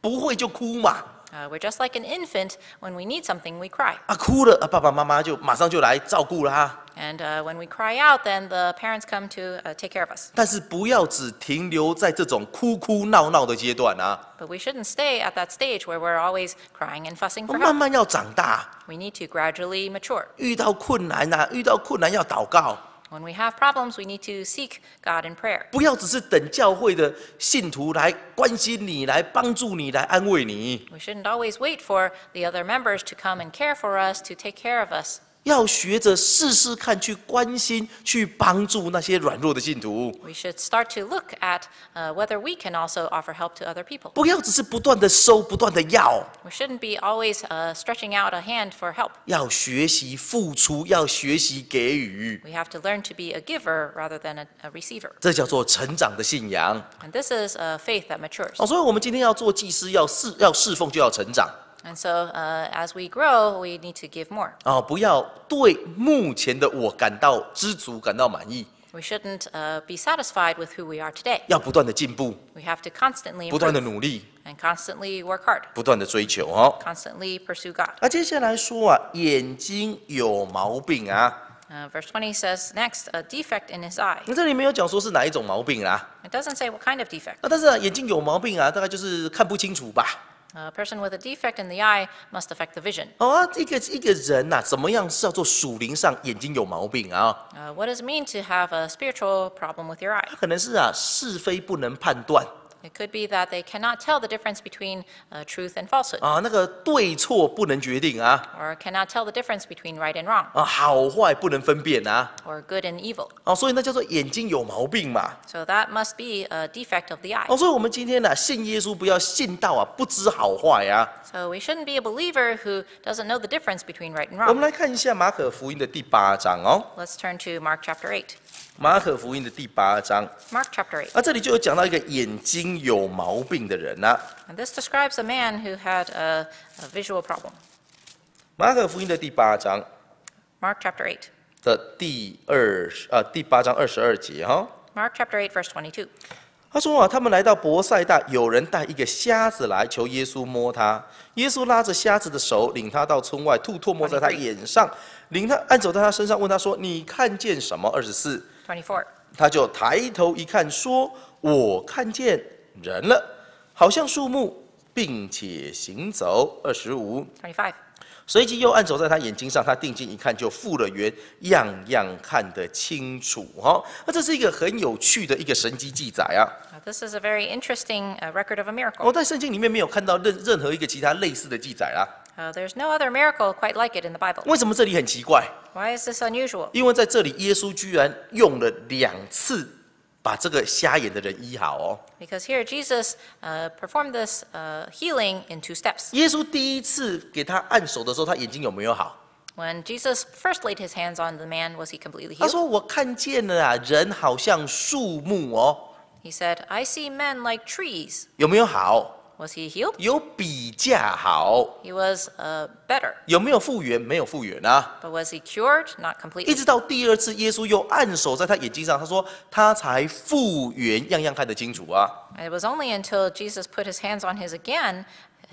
[SPEAKER 1] 不会就哭嘛，
[SPEAKER 2] uh, we're just like an infant. When we need something, we cry.
[SPEAKER 1] 啊哭了，啊爸爸妈妈就马上就来照顾啦。
[SPEAKER 2] And uh, when we cry out, then the parents come to uh, take care of us.
[SPEAKER 1] 但是不要只停留在这种哭哭闹闹的阶段啊，
[SPEAKER 2] But we shouldn't stay at that stage where we're always crying and fussing
[SPEAKER 1] 我
[SPEAKER 2] for
[SPEAKER 1] 们慢
[SPEAKER 2] help.
[SPEAKER 1] 慢要长大，
[SPEAKER 2] We need to gradually mature.
[SPEAKER 1] 遇到困难啊，遇到困难要祷告。
[SPEAKER 2] When we have problems, we need to seek God in prayer.
[SPEAKER 1] 不要只是等教会的信徒来关心你、来帮助你、来安慰你，
[SPEAKER 2] We shouldn't always wait for the other members to come and care for us, to take care of us.
[SPEAKER 1] 要学着试试看，去关心、去帮助那些软弱的信徒。
[SPEAKER 2] We should start to look at uh, whether we can also offer help to other people.
[SPEAKER 1] 不要只是不断的收、不断的要
[SPEAKER 2] ，We shouldn't be always uh, stretching out a hand for help.
[SPEAKER 1] 要学习付出，要学习给予
[SPEAKER 2] ，We have to learn to be a giver rather than a, a receiver.
[SPEAKER 1] 这叫做成长的信仰。
[SPEAKER 2] And this is a faith that matures.
[SPEAKER 1] 哦，所以我们今天要做祭司，要侍要侍奉，就要成长
[SPEAKER 2] And so uh, as we grow, we need to give more.
[SPEAKER 1] 哦，不要对目前的我感到知足、感到满意，
[SPEAKER 2] We shouldn't uh, be satisfied with who we are today.
[SPEAKER 1] 要不断的进步，
[SPEAKER 2] We have to constantly
[SPEAKER 1] 不断的
[SPEAKER 2] improve
[SPEAKER 1] 努力，
[SPEAKER 2] and constantly work hard,
[SPEAKER 1] 不断的追求哦。
[SPEAKER 2] constantly pursue God.
[SPEAKER 1] 那接下来说啊，眼睛有毛病啊，
[SPEAKER 2] Uh, verse 20 says, next, a defect in his eye.
[SPEAKER 1] 那这里没有讲说是哪一种毛病啦。
[SPEAKER 2] It doesn't say what kind of defect.
[SPEAKER 1] 那但是、啊、眼睛有毛病啊，大概就是看不清楚吧。
[SPEAKER 2] A person with a defect in the eye must affect the vision.
[SPEAKER 1] 哦啊，一个一个人呐、怎么样叫做属灵上眼睛有毛病啊
[SPEAKER 2] ？Uh, what does it mean to have a spiritual problem with your eye?
[SPEAKER 1] 他可能是啊是非不能判断
[SPEAKER 2] It could be that they cannot tell the difference between uh, truth and falsehood,
[SPEAKER 1] 啊，那个对错不能决定啊，
[SPEAKER 2] or cannot tell the difference between right and wrong,
[SPEAKER 1] 啊好坏不能分辨啊，
[SPEAKER 2] or good and evil.
[SPEAKER 1] 哦，所以那叫做眼睛有毛病嘛。
[SPEAKER 2] So that must be a defect of the eye.
[SPEAKER 1] 哦，所以我们今天呢、信耶稣不要信到啊不知好坏啊。
[SPEAKER 2] So we shouldn't be a believer who doesn't know the difference between right and
[SPEAKER 1] 我们
[SPEAKER 2] wrong.
[SPEAKER 1] 来看一下马可福音的第八章哦，
[SPEAKER 2] Let's turn to Mark chapter 8.
[SPEAKER 1] 马可福音的第八章
[SPEAKER 2] ，Mark chapter eight
[SPEAKER 1] 啊，这里就有讲到一个眼睛有毛病的人呐、
[SPEAKER 2] And this describes a man who had a, a visual problem.
[SPEAKER 1] 马可福音的第八章
[SPEAKER 2] Mark chapter eight
[SPEAKER 1] 的第二十呃第八章二十二节哈、
[SPEAKER 2] Mark chapter eight verse twenty two
[SPEAKER 1] 他说啊，他们来到伯赛大，有人带一个瞎子来求耶稣摸他。耶稣拉着瞎子的手，领他到村外，吐唾沫在他眼上，领他按手在他身上，问他说：“你看见什么？”二十四
[SPEAKER 2] ，24.
[SPEAKER 1] 他就抬头一看，说：“我看见人了，好像树木，并且行走。”二十五
[SPEAKER 2] ，25.
[SPEAKER 1] 随即又按手在他眼睛上，他定睛一看，就复了原，样样看得清楚。哈，那这是一个很有趣的一个神迹记载啊。
[SPEAKER 2] Uh, this is a very interesting uh, record of a
[SPEAKER 1] 我
[SPEAKER 2] miracle.
[SPEAKER 1] 在圣经里面没有看到任任何一个其他类似的记载啦。
[SPEAKER 2] Uh, there's no other miracle quite like it in the Bible.
[SPEAKER 1] 为什么这里很奇怪？
[SPEAKER 2] Why is this unusual?
[SPEAKER 1] 因为在这里，耶稣居然用了两次把这个瞎眼的人医好哦。
[SPEAKER 2] Because here Jesus uh, performed this uh, healing in two steps.
[SPEAKER 1] 耶稣第一次给他按手的时候，他眼睛有没有好？
[SPEAKER 2] When Jesus first laid his hands on the man, was he completely
[SPEAKER 1] 他
[SPEAKER 2] healed?
[SPEAKER 1] 说：“我看见了啊，人好像树木哦，
[SPEAKER 2] He said, I see men like trees.
[SPEAKER 1] 有没有好？
[SPEAKER 2] Was he healed?
[SPEAKER 1] 有比价好，
[SPEAKER 2] He was uh, better.
[SPEAKER 1] 有没有复原？没有复原啊。
[SPEAKER 2] But was he cured? Not
[SPEAKER 1] 一
[SPEAKER 2] completely.
[SPEAKER 1] 直到第二次，耶稣又按手在他眼睛上，他说他才复原，样样看得清楚啊。
[SPEAKER 2] And it was only until Jesus put his hands on his again,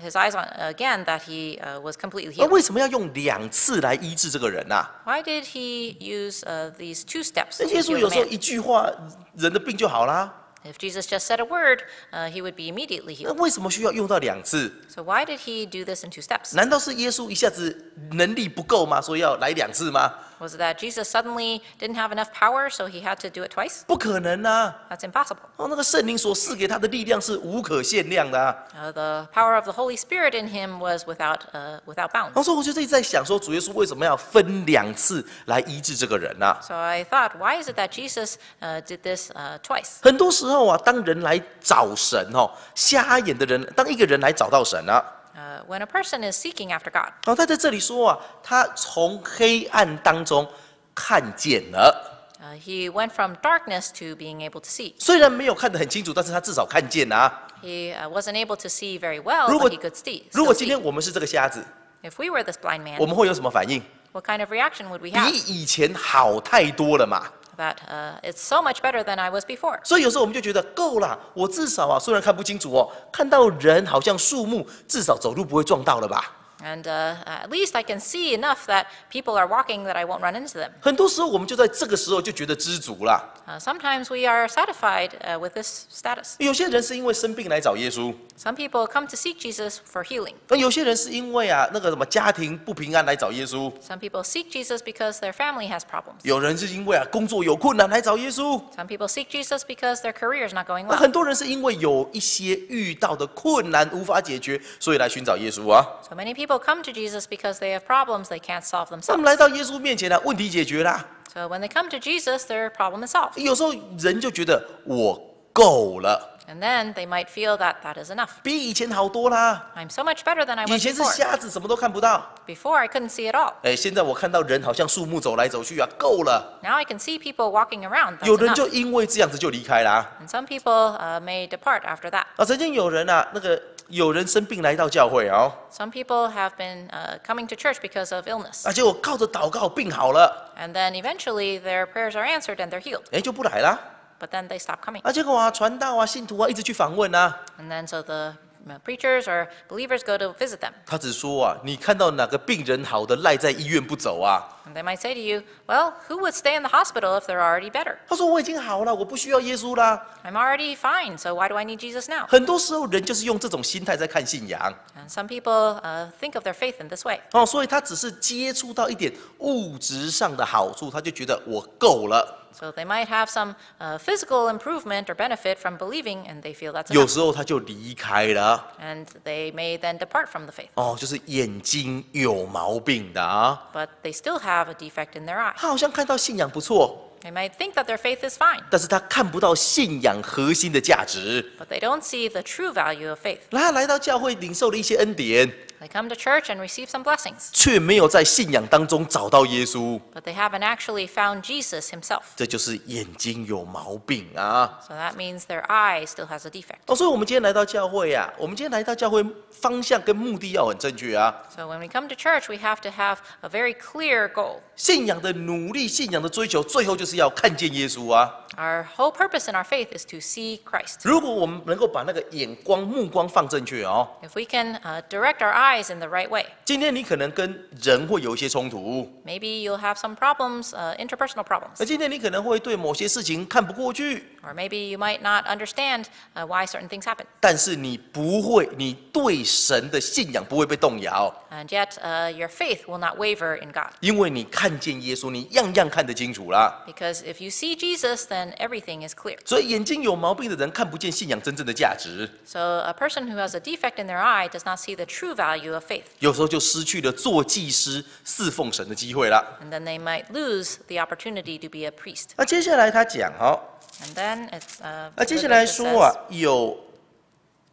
[SPEAKER 2] his eyes on again, that he uh, was completely
[SPEAKER 1] 那
[SPEAKER 2] healed.
[SPEAKER 1] 为什么要用两次来医治这个人呐、
[SPEAKER 2] Why did he use uh, these two steps
[SPEAKER 1] 那
[SPEAKER 2] to
[SPEAKER 1] 耶稣
[SPEAKER 2] heal
[SPEAKER 1] 有
[SPEAKER 2] the
[SPEAKER 1] 时候
[SPEAKER 2] man?
[SPEAKER 1] 一句话，人的病就好啦。
[SPEAKER 2] If Jesus just said a word, uh, he would be immediately
[SPEAKER 1] 那
[SPEAKER 2] healed.
[SPEAKER 1] 为什么需要用到两次？
[SPEAKER 2] So why did he do this in two steps?
[SPEAKER 1] 难道是耶稣一下子能力不够吗？所以要来两次吗？
[SPEAKER 2] Was that Jesus suddenly didn't have enough power, so he had to do it twice?
[SPEAKER 1] 不可能啊
[SPEAKER 2] ！That's impossible.
[SPEAKER 1] 哦，那个圣灵所赐给他的力量是无可限量的、啊。
[SPEAKER 2] Uh, the power of the Holy Spirit in him was without, uh, without bounds.
[SPEAKER 1] 当时我就一直在想说，主耶稣为什么要分两次来医治这个人呢、啊
[SPEAKER 2] ？So I thought, why is it that Jesus uh, did this uh, twice?
[SPEAKER 1] 很多时候啊，当人来找神哦，瞎眼的人，当一个人来找到神啊，
[SPEAKER 2] Uh, when a person is seeking after God,
[SPEAKER 1] 哦，他在这里说啊，他从黑暗当中看见了
[SPEAKER 2] ，uh, he went from darkness to being able to see.
[SPEAKER 1] 虽然没有看得很清楚，但是他至少看见啊。
[SPEAKER 2] He uh, wasn't able to see very well,
[SPEAKER 1] 如果-
[SPEAKER 2] but he could see.
[SPEAKER 1] 如果今天我们是这个瞎子
[SPEAKER 2] ，If we were this blind man,
[SPEAKER 1] 我们会有什么反应
[SPEAKER 2] ？what kind of reaction would we have?
[SPEAKER 1] 比以前好太多了嘛。
[SPEAKER 2] That it's so much better than I was before.
[SPEAKER 1] 所以有时候我们就觉得够了，我至少啊，虽然看不清楚哦，看到人好像树木，至少走路不会撞到了吧。
[SPEAKER 2] And uh, at least I can see enough that people are walking that I won't run into them.
[SPEAKER 1] 很多时候我们就在这个时候就觉得知足了。
[SPEAKER 2] Uh, sometimes we are satisfied uh, with this status.
[SPEAKER 1] 有些人是因为生病来找耶稣，
[SPEAKER 2] Some people come to seek Jesus for healing.
[SPEAKER 1] 那有些人是因为啊那个什么家庭不平安来找耶稣，
[SPEAKER 2] Some people seek Jesus because their family has problems.
[SPEAKER 1] 有人是因为啊工作有困难来找耶稣，
[SPEAKER 2] Some people seek Jesus because their career is not going
[SPEAKER 1] 那
[SPEAKER 2] well.
[SPEAKER 1] 很多人是因为有一些遇到的困难无法解决，所以来寻找耶稣啊。
[SPEAKER 2] So many people come to Jesus because they have problems they can't solve
[SPEAKER 1] 他们
[SPEAKER 2] themselves.
[SPEAKER 1] 来到耶稣面前呢、问题解决啦。
[SPEAKER 2] So when they come to Jesus, their problem is solved.
[SPEAKER 1] 有时候人就觉得我够了，
[SPEAKER 2] And then they might feel that that is enough.
[SPEAKER 1] 比以前好多啦。
[SPEAKER 2] I'm so much better than I
[SPEAKER 1] 以
[SPEAKER 2] was
[SPEAKER 1] 前是
[SPEAKER 2] before.
[SPEAKER 1] 瞎子，什么都看不到。
[SPEAKER 2] Before I couldn't see at all.
[SPEAKER 1] 哎，现在我看到人好像树木走来走去啊，够了。
[SPEAKER 2] Now I can see people walking around.
[SPEAKER 1] 有
[SPEAKER 2] That's
[SPEAKER 1] 人就
[SPEAKER 2] enough.
[SPEAKER 1] 因为这样子就离开啦。
[SPEAKER 2] And some people uh, may depart after that.
[SPEAKER 1] 啊，曾经有人啊，那个 有人生病来到教会啊
[SPEAKER 2] ，Some people have been uh, coming to church because of illness.
[SPEAKER 1] 啊，结果靠着祷告病好了
[SPEAKER 2] ，And then eventually their prayers are answered and they're healed.
[SPEAKER 1] 哎，就不来啦。
[SPEAKER 2] But then they stop coming.
[SPEAKER 1] 啊，结果啊，传道啊，信徒啊，一直去访问啊
[SPEAKER 2] ，And then so the uh, preachers or believers go to visit them.
[SPEAKER 1] 他只说啊，你看到哪个病人好的赖在医院不走啊？
[SPEAKER 2] And they might say to you, Well, who would stay in the hospital if they're already better?
[SPEAKER 1] 他说我已经好了，我不需要耶稣啦。
[SPEAKER 2] I'm already fine, so why do I need Jesus now?
[SPEAKER 1] 很多时候人就是用这种心态在看信仰
[SPEAKER 2] And some people uh, think of their faith in this way.
[SPEAKER 1] 哦，所以他只是接触到一点物质上的好处，他就觉得我够了。
[SPEAKER 2] So they might have some uh, physical improvement or benefit from believing, and they feel that's
[SPEAKER 1] 有
[SPEAKER 2] enough.
[SPEAKER 1] 时候他就离开了
[SPEAKER 2] And they may then depart from the faith.
[SPEAKER 1] 哦，就是眼睛有毛病的啊。
[SPEAKER 2] But they still have a defect in their eye.
[SPEAKER 1] 他好像看到信仰不错
[SPEAKER 2] ，They might think that their faith is fine,
[SPEAKER 1] 但是他看不到信仰核心的价值。
[SPEAKER 2] but they don't see the true value of faith.
[SPEAKER 1] 他来到教会领受了一些恩典，
[SPEAKER 2] They come to church and receive some blessings,
[SPEAKER 1] 却没有在信仰当中找到耶稣，
[SPEAKER 2] but they haven't actually found Jesus himself.
[SPEAKER 1] 这就是眼睛有毛病啊。
[SPEAKER 2] So that means their eye still has a defect.
[SPEAKER 1] 哦，所以我们今天来到教会啊，我们今天来到教会方向跟目的要很正确啊。
[SPEAKER 2] So when we come to church, we have to have a very clear goal.
[SPEAKER 1] 信仰的努力，信仰的追求，最后就是要看见耶稣啊。
[SPEAKER 2] Our whole purpose in our faith is to see Christ.
[SPEAKER 1] 如果我们能够把那个眼光、目光放正确哦，
[SPEAKER 2] If we can uh, direct our eyes in the right way,
[SPEAKER 1] 今天你可能跟人会有一些冲突，
[SPEAKER 2] maybe you'll have some problems, uh, interpersonal
[SPEAKER 1] 那
[SPEAKER 2] problems.
[SPEAKER 1] 今天你可能会对某些事情看不过去，
[SPEAKER 2] Or maybe you might not understand uh, why certain things happen.
[SPEAKER 1] 但是你不会，你对神的信仰不会被动摇，
[SPEAKER 2] And yet, uh, your faith will not waver in God.
[SPEAKER 1] 因为你看见耶稣，你样样看得清楚啦。
[SPEAKER 2] Because if you see Jesus, then everything is clear.
[SPEAKER 1] 所以眼睛有毛病的人看不见信仰真正的价值，
[SPEAKER 2] So a person who has a defect in their eye does not see the true Faith.
[SPEAKER 1] 有时候就失去了做祭司、侍奉神的机会了。
[SPEAKER 2] And then they might lose the opportunity to be a priest.
[SPEAKER 1] 那接下来他讲哦
[SPEAKER 2] ，And then it's. Uh,
[SPEAKER 1] 那接下来说啊有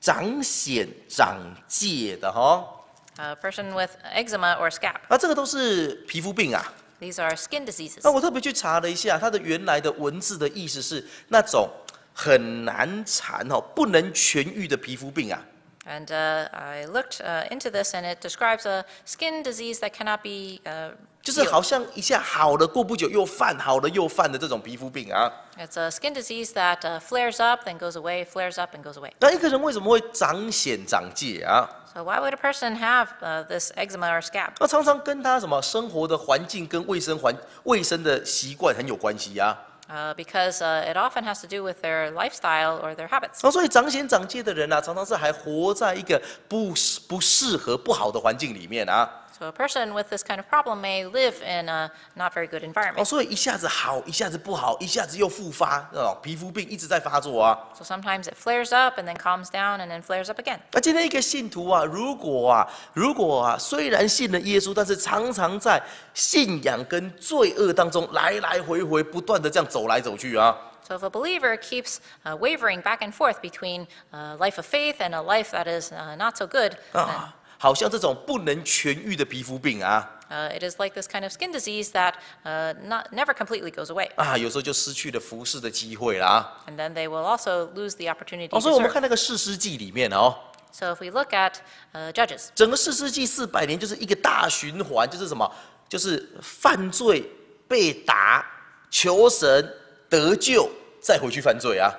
[SPEAKER 1] 长癣、长疥的哈、
[SPEAKER 2] A person with eczema or scab.
[SPEAKER 1] 那这个都是皮肤病啊。
[SPEAKER 2] These are skin diseases.
[SPEAKER 1] 那我特别去查了一下，它的原来的文字的意思是那种很难缠哦、不能痊愈的皮肤病啊。
[SPEAKER 2] And uh, I looked uh, into this, and it describes a skin disease that cannot be. Uh,
[SPEAKER 1] 就是好像一下好了，过不久又犯，好了又犯的这种皮肤病啊。
[SPEAKER 2] It's a skin disease that uh, flares up, then goes away, flares up, and goes away.
[SPEAKER 1] 那一个人为什么会长癣长疥啊？
[SPEAKER 2] So why would a person have uh, this eczema or scab?
[SPEAKER 1] 那常常跟他什么生活的环境跟卫生环卫生的习惯很有关系啊。
[SPEAKER 2] 呃 because it often has to do with their lifestyle or their habits.
[SPEAKER 1] 那所以长显长戒的人啊，常常是还活在一个不适不适合不好的环境里面啊。
[SPEAKER 2] So a person with this kind of problem may live in a not very good
[SPEAKER 1] 哦，
[SPEAKER 2] environment.
[SPEAKER 1] 所以一下子好，一下子不好，一下子又复发，那种皮肤病一直在发作啊。
[SPEAKER 2] So sometimes it flares up and then calms down and then flares up again.
[SPEAKER 1] 那今天一个信徒啊，如果啊，如果啊，虽然信了耶稣，但是常常在信仰跟罪恶当中来来回回不断的这样走来走去啊。
[SPEAKER 2] So if a believer keeps uh, wavering back and forth between a life of faith and a life that is uh, not so good, then
[SPEAKER 1] 啊， 好像这种不能痊愈的皮肤病啊。
[SPEAKER 2] Uh, it is like this kind of skin disease that uh, not, never completely goes away.
[SPEAKER 1] Ah, 啊，有时候就失去了服侍的机会啦、啊。
[SPEAKER 2] And then they will also lose the opportunity.
[SPEAKER 1] 哦，所以我们看那个士师记里面哦。
[SPEAKER 2] So if we look at uh, Judges.
[SPEAKER 1] 整个士师记四百年就是一个大循环，就是什么？就是犯罪、被打、求神、得救，再回去犯罪啊。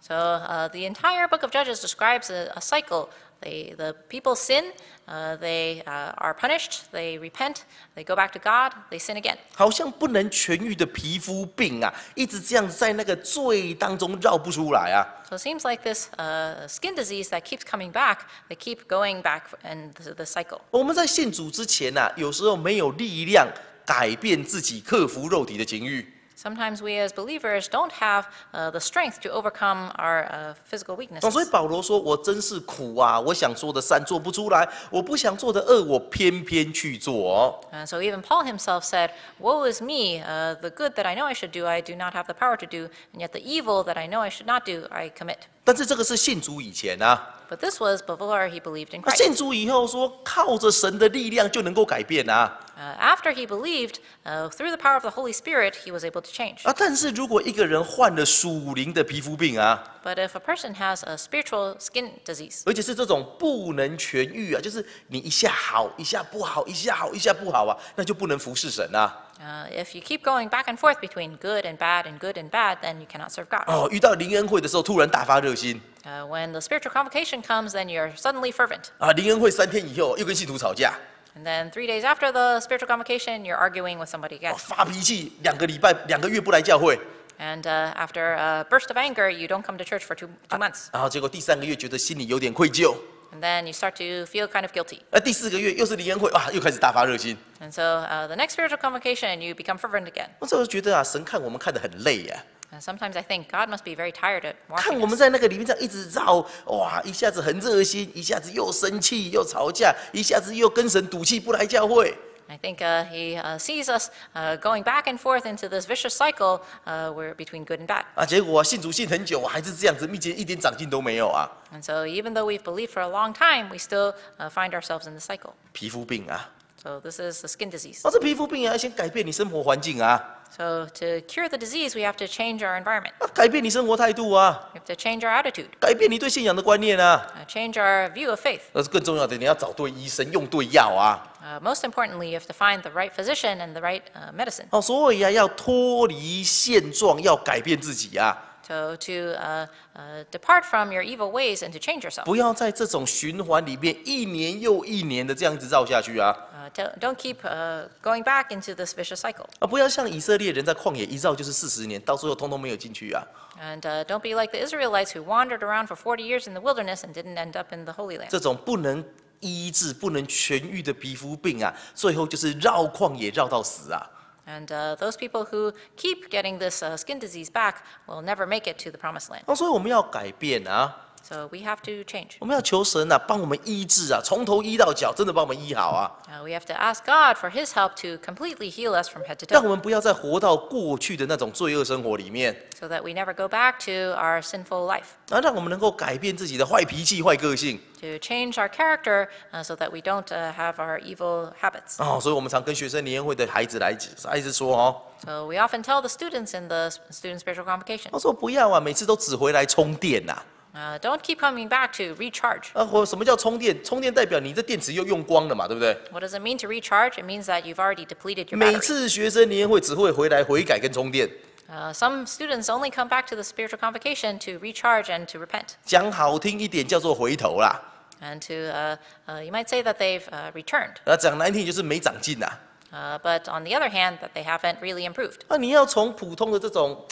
[SPEAKER 2] So uh, the entire book of Judges describes a, a cycle. They, the people sin, uh, they uh, are punished, they repent, they go back to God, they sin again.
[SPEAKER 1] 好像不能痊愈的皮肤病啊，一直这样在那个罪当中绕不出来啊。
[SPEAKER 2] So it seems like this uh, skin disease that keeps coming back, they keep going back in the, the cycle.
[SPEAKER 1] 我们在信主之前呐、啊，有时候没有力量改变自己，克服肉体的情欲。
[SPEAKER 2] Sometimes we as believers don't have uh, the strength to overcome our uh, physical
[SPEAKER 1] 哦，
[SPEAKER 2] weaknesses.
[SPEAKER 1] 所以保罗说：“我真是苦啊！我想做的善做不出来，我不想做的恶，我偏偏去做哦。
[SPEAKER 2] And so even Paul himself said, Woe is me, uh, the good that I know I should do, I do not have the power to do, and yet the evil that I know I should not do, I commit.
[SPEAKER 1] 但是这个是信主以前啊
[SPEAKER 2] ，But this was before he believed in Christ.
[SPEAKER 1] 信主以后说，靠着神的力量就能够改变啊
[SPEAKER 2] Uh, after he believed, uh, through the power of the Holy Spirit, he was able to change.
[SPEAKER 1] 啊！但是如果一个人患了属灵的皮肤病啊
[SPEAKER 2] ，But if a person has a spiritual skin disease,
[SPEAKER 1] 而且是这种不能痊愈啊，就是你一下好，一下不好，一下好，一下不好啊，那就不能服侍神啊。
[SPEAKER 2] uh, if you keep going back and forth between good and bad and good and bad, then you cannot serve God.
[SPEAKER 1] 哦，遇到灵恩会的时候，突然大发热心
[SPEAKER 2] Uh, when the spiritual convocation comes, then you're suddenly fervent.
[SPEAKER 1] 啊！灵恩会三天以后又跟信徒吵架
[SPEAKER 2] And And then three days after the spiritual convocation, you're arguing with somebody
[SPEAKER 1] 哦
[SPEAKER 2] again.
[SPEAKER 1] 发脾气，两个礼拜、两个月不来教会，
[SPEAKER 2] And uh, after a burst of anger, you don't come to church for two, two months.
[SPEAKER 1] 然后结果第三个月觉得心里有点愧疚，
[SPEAKER 2] And then you start to feel kind of guilty.
[SPEAKER 1] 那第四个月又是联会，哇，又开始大发热心。
[SPEAKER 2] And so uh, the next spiritual convocation, you become fervent again.
[SPEAKER 1] 我这我觉得啊，神看我们看得很累呀、
[SPEAKER 2] And sometimes I think God must be very tired at
[SPEAKER 1] 看
[SPEAKER 2] watching
[SPEAKER 1] 我们
[SPEAKER 2] us.
[SPEAKER 1] 在那个里面这样一直绕，哇，一下子很热心，一下子又生气又吵架，一下子又跟神赌气不来教会。
[SPEAKER 2] I think uh, he uh, sees us uh, going back and forth into this vicious cycle uh, where between good and bad.
[SPEAKER 1] 啊，结果啊，信主信很久，我还是这样子，密切一点长进都没有啊，
[SPEAKER 2] And so even though we've believed for a long time, we still uh, find ourselves in the cycle.
[SPEAKER 1] 皮肤病啊，
[SPEAKER 2] So this is the skin disease.
[SPEAKER 1] 哦，这皮肤病也要先改变你生活环境啊，
[SPEAKER 2] So to cure the disease, we have to change our environment.
[SPEAKER 1] 啊，改变你生活态度啊，
[SPEAKER 2] We have to change our attitude,
[SPEAKER 1] 改变你对信仰的观念啊，
[SPEAKER 2] uh, change our view of faith.
[SPEAKER 1] 那是更重要的，你要找对医生，用对药啊。
[SPEAKER 2] Uh, most importantly, you have to find the right physician and the right uh, medicine.
[SPEAKER 1] 哦，所以啊，要脱离现状，要改变自己啊，
[SPEAKER 2] So to uh, uh, depart from your evil ways and to change yourself.
[SPEAKER 1] 不要在这种循环里面一年又一年的这样子绕下去啊。
[SPEAKER 2] Uh, don't, don't keep uh, going back into this vicious cycle.
[SPEAKER 1] 啊，不要像以色列人在旷野一绕就是四十年，到最后通通没有进去啊。
[SPEAKER 2] And uh, don't be like the Israelites who wandered around for 40 years in the wilderness and didn't end up in the Holy Land.
[SPEAKER 1] 这种不能医治、不能痊愈的皮肤病啊，最后就是绕旷野绕到死啊。
[SPEAKER 2] And uh, those people who keep getting this uh, skin disease back will never make it to the promised land.
[SPEAKER 1] 啊，所以我们要改变啊，
[SPEAKER 2] So we have to change.
[SPEAKER 1] 我们要求神啊，帮我们医治啊，从头医到脚，真的帮我们医好啊，
[SPEAKER 2] Uh, we have to ask God for His help to completely heal us from head to
[SPEAKER 1] 让我
[SPEAKER 2] toe
[SPEAKER 1] 们不要再活到过去的那种罪恶生活里面，
[SPEAKER 2] so that we never go back to our sinful life.
[SPEAKER 1] 啊，让我们能够改变自己的坏脾气、坏个性
[SPEAKER 2] To change our character uh, so that we don't uh, have our evil habits.
[SPEAKER 1] 哦。所以我们常跟学生年会的孩子来孩子说哦，
[SPEAKER 2] So we often tell the students in the s- student spiritual convocation
[SPEAKER 1] 他说不要啊，每次都只回来充电呐、
[SPEAKER 2] uh, don't keep coming back to recharge.
[SPEAKER 1] 啊，或什么叫充电？充电代表你的电池又用光了嘛，对不对？
[SPEAKER 2] What does it mean to recharge? It means that you've already depleted your
[SPEAKER 1] 每
[SPEAKER 2] battery.
[SPEAKER 1] 次学生年会只会回来悔改跟充电，
[SPEAKER 2] Uh, some students only come back to the spiritual convocation to recharge and to repent.
[SPEAKER 1] 讲好听一点叫做回头啦，
[SPEAKER 2] And to, uh, uh, you might say that they've uh, returned.
[SPEAKER 1] 啊，讲难听就是没长进呐。
[SPEAKER 2] Uh, but on the other hand, that they haven't really improved.
[SPEAKER 1] 那你要从普通的这种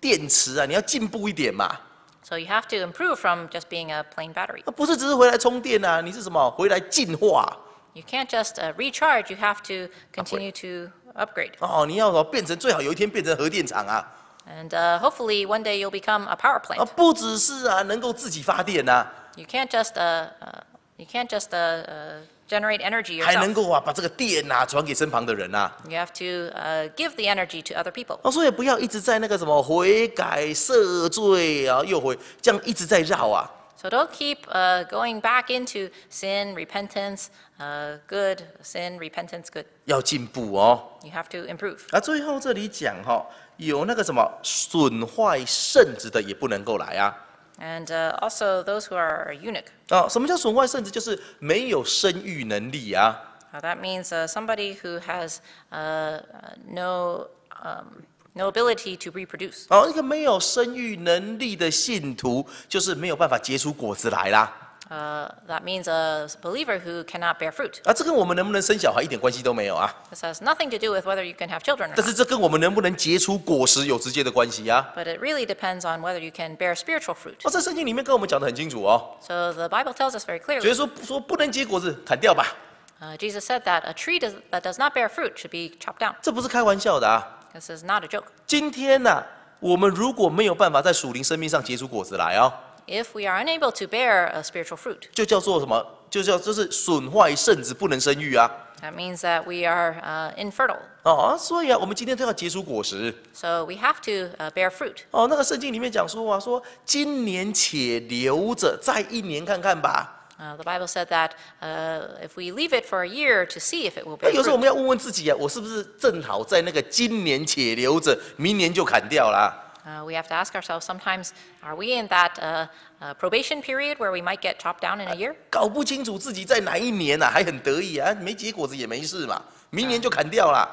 [SPEAKER 1] 电池啊，你要进步一点嘛，
[SPEAKER 2] So you have to improve from just being a plain battery.
[SPEAKER 1] 啊，不是只是回来充电啊，你是什么？回来进化
[SPEAKER 2] You can't just uh, recharge, you have to continue to upgrade.
[SPEAKER 1] 哦，你要什么变成最好有一天变成核电厂啊，
[SPEAKER 2] And uh, hopefully one day you'll become a power
[SPEAKER 1] 啊，
[SPEAKER 2] plant.
[SPEAKER 1] 不只是啊，能够自己发电呐、
[SPEAKER 2] You can't just, uh, uh, you can't just uh, uh, generate energy
[SPEAKER 1] 还能
[SPEAKER 2] yourself.
[SPEAKER 1] 够啊把这个电呐、传给身旁的人呐、
[SPEAKER 2] You have to uh, give the energy to other people.
[SPEAKER 1] 哦，所以不要一直在那个什么悔改赦罪啊，又悔，这样一直在绕啊。
[SPEAKER 2] So don't keep uh, going back into sin, repentance, uh, good, sin, repentance, good.
[SPEAKER 1] 要进步哦。
[SPEAKER 2] You have to improve.
[SPEAKER 1] 啊，最后这里讲哈、有那个什么损坏圣子的也不能够来啊。
[SPEAKER 2] And uh, also those who are eunuch.
[SPEAKER 1] 啊，什么叫损坏圣子？就是没有生育能力啊。
[SPEAKER 2] Uh, that means uh, somebody who has uh, uh, no, um, no ability to reproduce.
[SPEAKER 1] 哦，一个没有生育能力的信徒，就是没有办法结出果子来啦。
[SPEAKER 2] Uh, that means a believer who cannot bear fruit.
[SPEAKER 1] 啊，这跟我们能不能生小孩一点关系都没有啊。
[SPEAKER 2] This has nothing to do with whether you can have children or
[SPEAKER 1] 但
[SPEAKER 2] not.
[SPEAKER 1] 是这跟我们能不能结出果实有直接的关系啊。
[SPEAKER 2] But it really depends on whether you can bear spiritual fruit.
[SPEAKER 1] 哦，在圣经里面跟我们讲的很清楚哦，
[SPEAKER 2] So the Bible tells us very
[SPEAKER 1] 所以
[SPEAKER 2] clearly.
[SPEAKER 1] 说说不能结果子，砍掉吧，
[SPEAKER 2] Uh, Jesus said that a tree does, that does not bear fruit should be chopped down.
[SPEAKER 1] 这不是开玩笑的啊。
[SPEAKER 2] This is not a joke.
[SPEAKER 1] 今天呢、我们如果没有办法在属灵生命上结出果子来哦，
[SPEAKER 2] If we are unable to bear a spiritual fruit,
[SPEAKER 1] 就叫做什么？就叫就是损坏圣子，不能生育啊。
[SPEAKER 2] that means that we are uh, infertile.
[SPEAKER 1] 哦，所以啊，我们今天都要结出果实。
[SPEAKER 2] So we have to uh, bear fruit.
[SPEAKER 1] 哦，那个圣经里面讲说啊，说今年且留着，再一年看看吧。
[SPEAKER 2] Uh, the Bible said that uh, if we leave it for a year to see if it will bear
[SPEAKER 1] 有时候我
[SPEAKER 2] fruit,
[SPEAKER 1] 们要问问自己啊，我是不是正好在那个今年且留着，明年就砍掉啦？
[SPEAKER 2] uh, we have to ask ourselves sometimes, are we in that uh, uh, probation period where we might get chopped down in a year?
[SPEAKER 1] 搞不清楚自己在哪一年啊，还很得意啊，没结果子也没事嘛，明年就砍掉啦。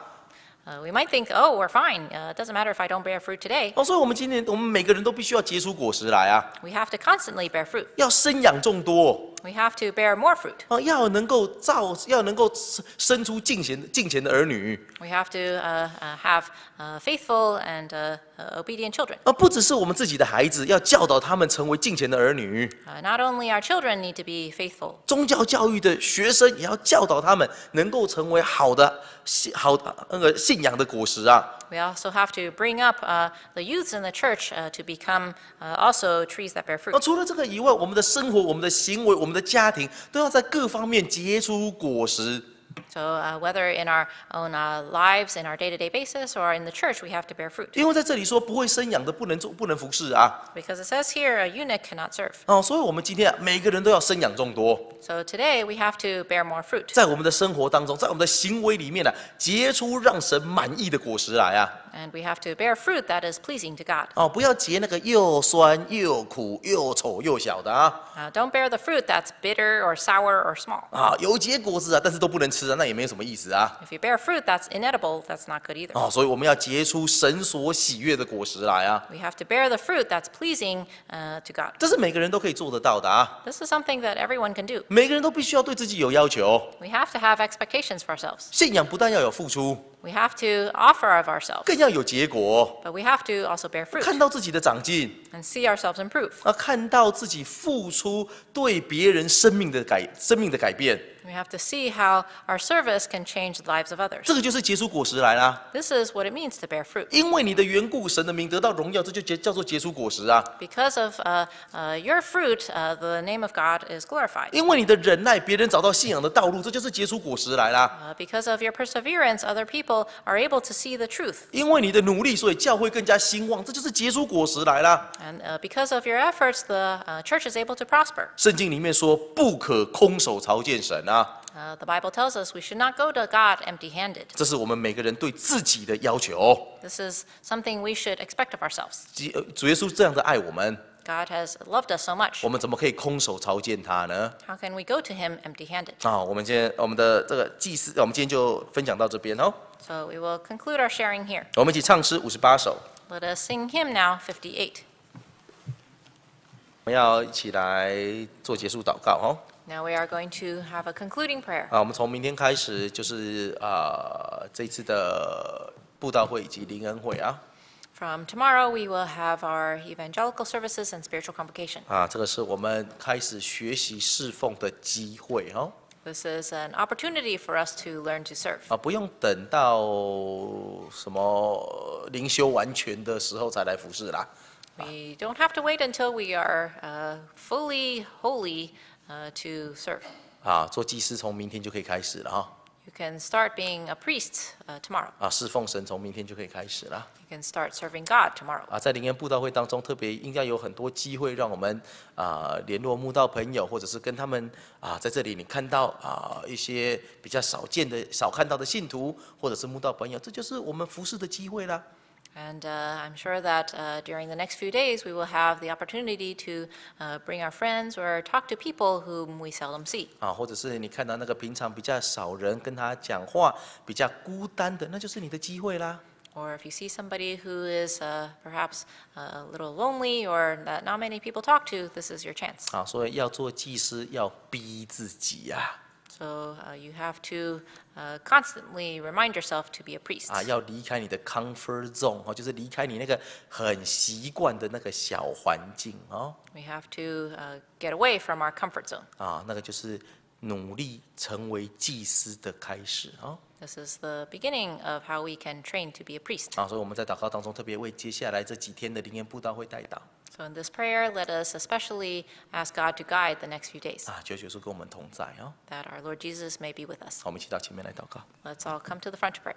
[SPEAKER 2] Uh, we might think, oh, we're fine. Uh, it doesn't matter if I don't bear fruit today.
[SPEAKER 1] 哦，所以我们今年我们每个人都必须要结出果实来啊，
[SPEAKER 2] We have to constantly bear fruit.
[SPEAKER 1] 要生养众多。
[SPEAKER 2] We have to bear more fruit.
[SPEAKER 1] 哦，要能够造，要能够生生出敬虔敬虔的儿女
[SPEAKER 2] ，We have to uh, uh, have uh, faithful and uh, uh, obedient children.
[SPEAKER 1] 而不只是我们自己的孩子，要教导他们成为敬虔的儿女。
[SPEAKER 2] Uh, not only our children need to be faithful,
[SPEAKER 1] 宗教教育的学生也要教导他们，能够成为好的信好的那个信仰的果实啊。
[SPEAKER 2] we also have to bring up uh, the youths in the church uh, to become uh, also trees that bear
[SPEAKER 1] 那
[SPEAKER 2] fruit.
[SPEAKER 1] 除了这个以外，我们的生活、我们的行为、我们的家庭，都要在各方面结出果实。
[SPEAKER 2] So uh, whether in our own uh, lives, in our day-to-day basis, or in the church, we have to bear fruit.
[SPEAKER 1] 因为在这里说不会生养的不能做不能服侍啊。
[SPEAKER 2] Because it says here, a eunuch cannot serve.
[SPEAKER 1] 哦，所以我们今天啊每个人都要生养众多，
[SPEAKER 2] So today, we have to bear more fruit.
[SPEAKER 1] 在我们的生活当中，在我们的行为里面呢、结出让神满意的果实来啊。
[SPEAKER 2] And we have to bear fruit that is pleasing to God.
[SPEAKER 1] 哦，不要结那个又酸又苦又丑又小的啊。
[SPEAKER 2] Uh, don't bear the fruit that's bitter or sour or small.
[SPEAKER 1] 啊，有结果子啊，但是都不能吃 啊，那也没有什么意思啊。
[SPEAKER 2] If you bear fruit that's inedible, that's not good either.
[SPEAKER 1] 哦，所以我们要结出神所喜悦的果实来啊。
[SPEAKER 2] We have to bear the fruit that's pleasing uh, to God.
[SPEAKER 1] 这是每个人都可以做得到的啊。
[SPEAKER 2] This is something that everyone can do.
[SPEAKER 1] 每个人都必须要对自己有要求。
[SPEAKER 2] We have to have expectations for ourselves.
[SPEAKER 1] 信仰不但要有付出，
[SPEAKER 2] We have to offer of ourselves,
[SPEAKER 1] 更要有结果。
[SPEAKER 2] but we have to also bear
[SPEAKER 1] 看
[SPEAKER 2] fruit
[SPEAKER 1] 到自己的长进，
[SPEAKER 2] and see ourselves improve.
[SPEAKER 1] 啊，看到自己付出对别人生命的改生命的改变，
[SPEAKER 2] We have to see how our service can change the lives of others.
[SPEAKER 1] 这个就是结出果实来啦。
[SPEAKER 2] This is what it means to bear fruit.
[SPEAKER 1] 因为你的缘故，神的名得到荣耀，这就结叫做结出果实啊。
[SPEAKER 2] Because of uh, uh, your fruit, uh, the name of God is glorified.
[SPEAKER 1] 因为你的忍耐，别人找到信仰的道路，这就是结出果实来啦。
[SPEAKER 2] Uh, because of your perseverance, other people are able to see the truth.
[SPEAKER 1] 因为你的努力，所以教会更加兴旺，这就是结出果实来啦。
[SPEAKER 2] And uh, because of your efforts, the uh, church is able to prosper.
[SPEAKER 1] 圣经里面说，不可空手朝见神啊，
[SPEAKER 2] Uh, the Bible tells us we should not go to God empty handed.
[SPEAKER 1] 这是我们每个人对自己的要求。
[SPEAKER 2] This is something we should expect of ourselves.
[SPEAKER 1] 基呃主耶稣这样的爱我们，
[SPEAKER 2] God has loved us so much.
[SPEAKER 1] 我们怎么可以空手朝见他呢
[SPEAKER 2] ？How can we go to Him empty handed?
[SPEAKER 1] 啊，我们今天我们的这个祭司，我们今天就分享到这边哦。
[SPEAKER 2] So we will conclude our sharing here.
[SPEAKER 1] 我们一起唱诗五十八首
[SPEAKER 2] ，Let us sing hymn now fifty-eight.
[SPEAKER 1] 我们要一起来做结束祷告哦。
[SPEAKER 2] Now we are going to have a concluding prayer.
[SPEAKER 1] 啊，我们从明天开始就是呃这一次的布道会以及灵恩会啊。
[SPEAKER 2] From tomorrow, we will have our evangelical services and spiritual convocation.
[SPEAKER 1] 啊，这个是我们开始学习侍奉的机会哦。
[SPEAKER 2] This is an opportunity for us to learn to serve.
[SPEAKER 1] 啊，不用等到什么灵修完全的时候才来服侍啦。
[SPEAKER 2] We don't have to wait until we are uh, fully holy uh, to serve.
[SPEAKER 1] 啊，做祭司从明天就可以开始了哈。
[SPEAKER 2] You can start being a priest uh, tomorrow.
[SPEAKER 1] 啊，侍奉神从明天就可以开始了。
[SPEAKER 2] You can start serving God tomorrow.
[SPEAKER 1] 啊，在灵恩布道会当中，特别应该有很多机会让我们啊联络慕道朋友，或者是跟他们啊在这里你看到啊一些比较少见的、少看到的信徒，或者是慕道朋友，这就是我们服侍的机会啦。
[SPEAKER 2] And uh, I'm sure that uh, during the next few days, we will have the opportunity to uh, bring our friends or talk to people whom we seldom see.
[SPEAKER 1] 啊，或者是你看到那个平常比较少人跟他讲话、比较孤单的，那就是你的机会啦。
[SPEAKER 2] Or if you see somebody who is uh, perhaps a little lonely or that not many people talk to, this is your chance.
[SPEAKER 1] 啊，所以要做祭司，要逼自己呀、
[SPEAKER 2] So uh, you have to uh, constantly remind yourself to be a priest.
[SPEAKER 1] 啊，要离开你的 comfort zone 哦，就是离开你那个很习惯的那个小环境哦。
[SPEAKER 2] We have to uh, get away from our comfort zone.
[SPEAKER 1] 啊，那个就是努力成为祭司的开始啊！
[SPEAKER 2] This is the beginning of how we can train to be a priest.
[SPEAKER 1] 啊，所以我们在祷告当中特别为接下来这几天的灵言布道会带祷
[SPEAKER 2] So in this prayer, let us especially ask God to guide the next few days,
[SPEAKER 1] 啊，求耶稣跟我们同在啊！
[SPEAKER 2] that our Lord Jesus may be with us.
[SPEAKER 1] 好，我们一起到前面来祷告。
[SPEAKER 2] Let's all come to the front to pray.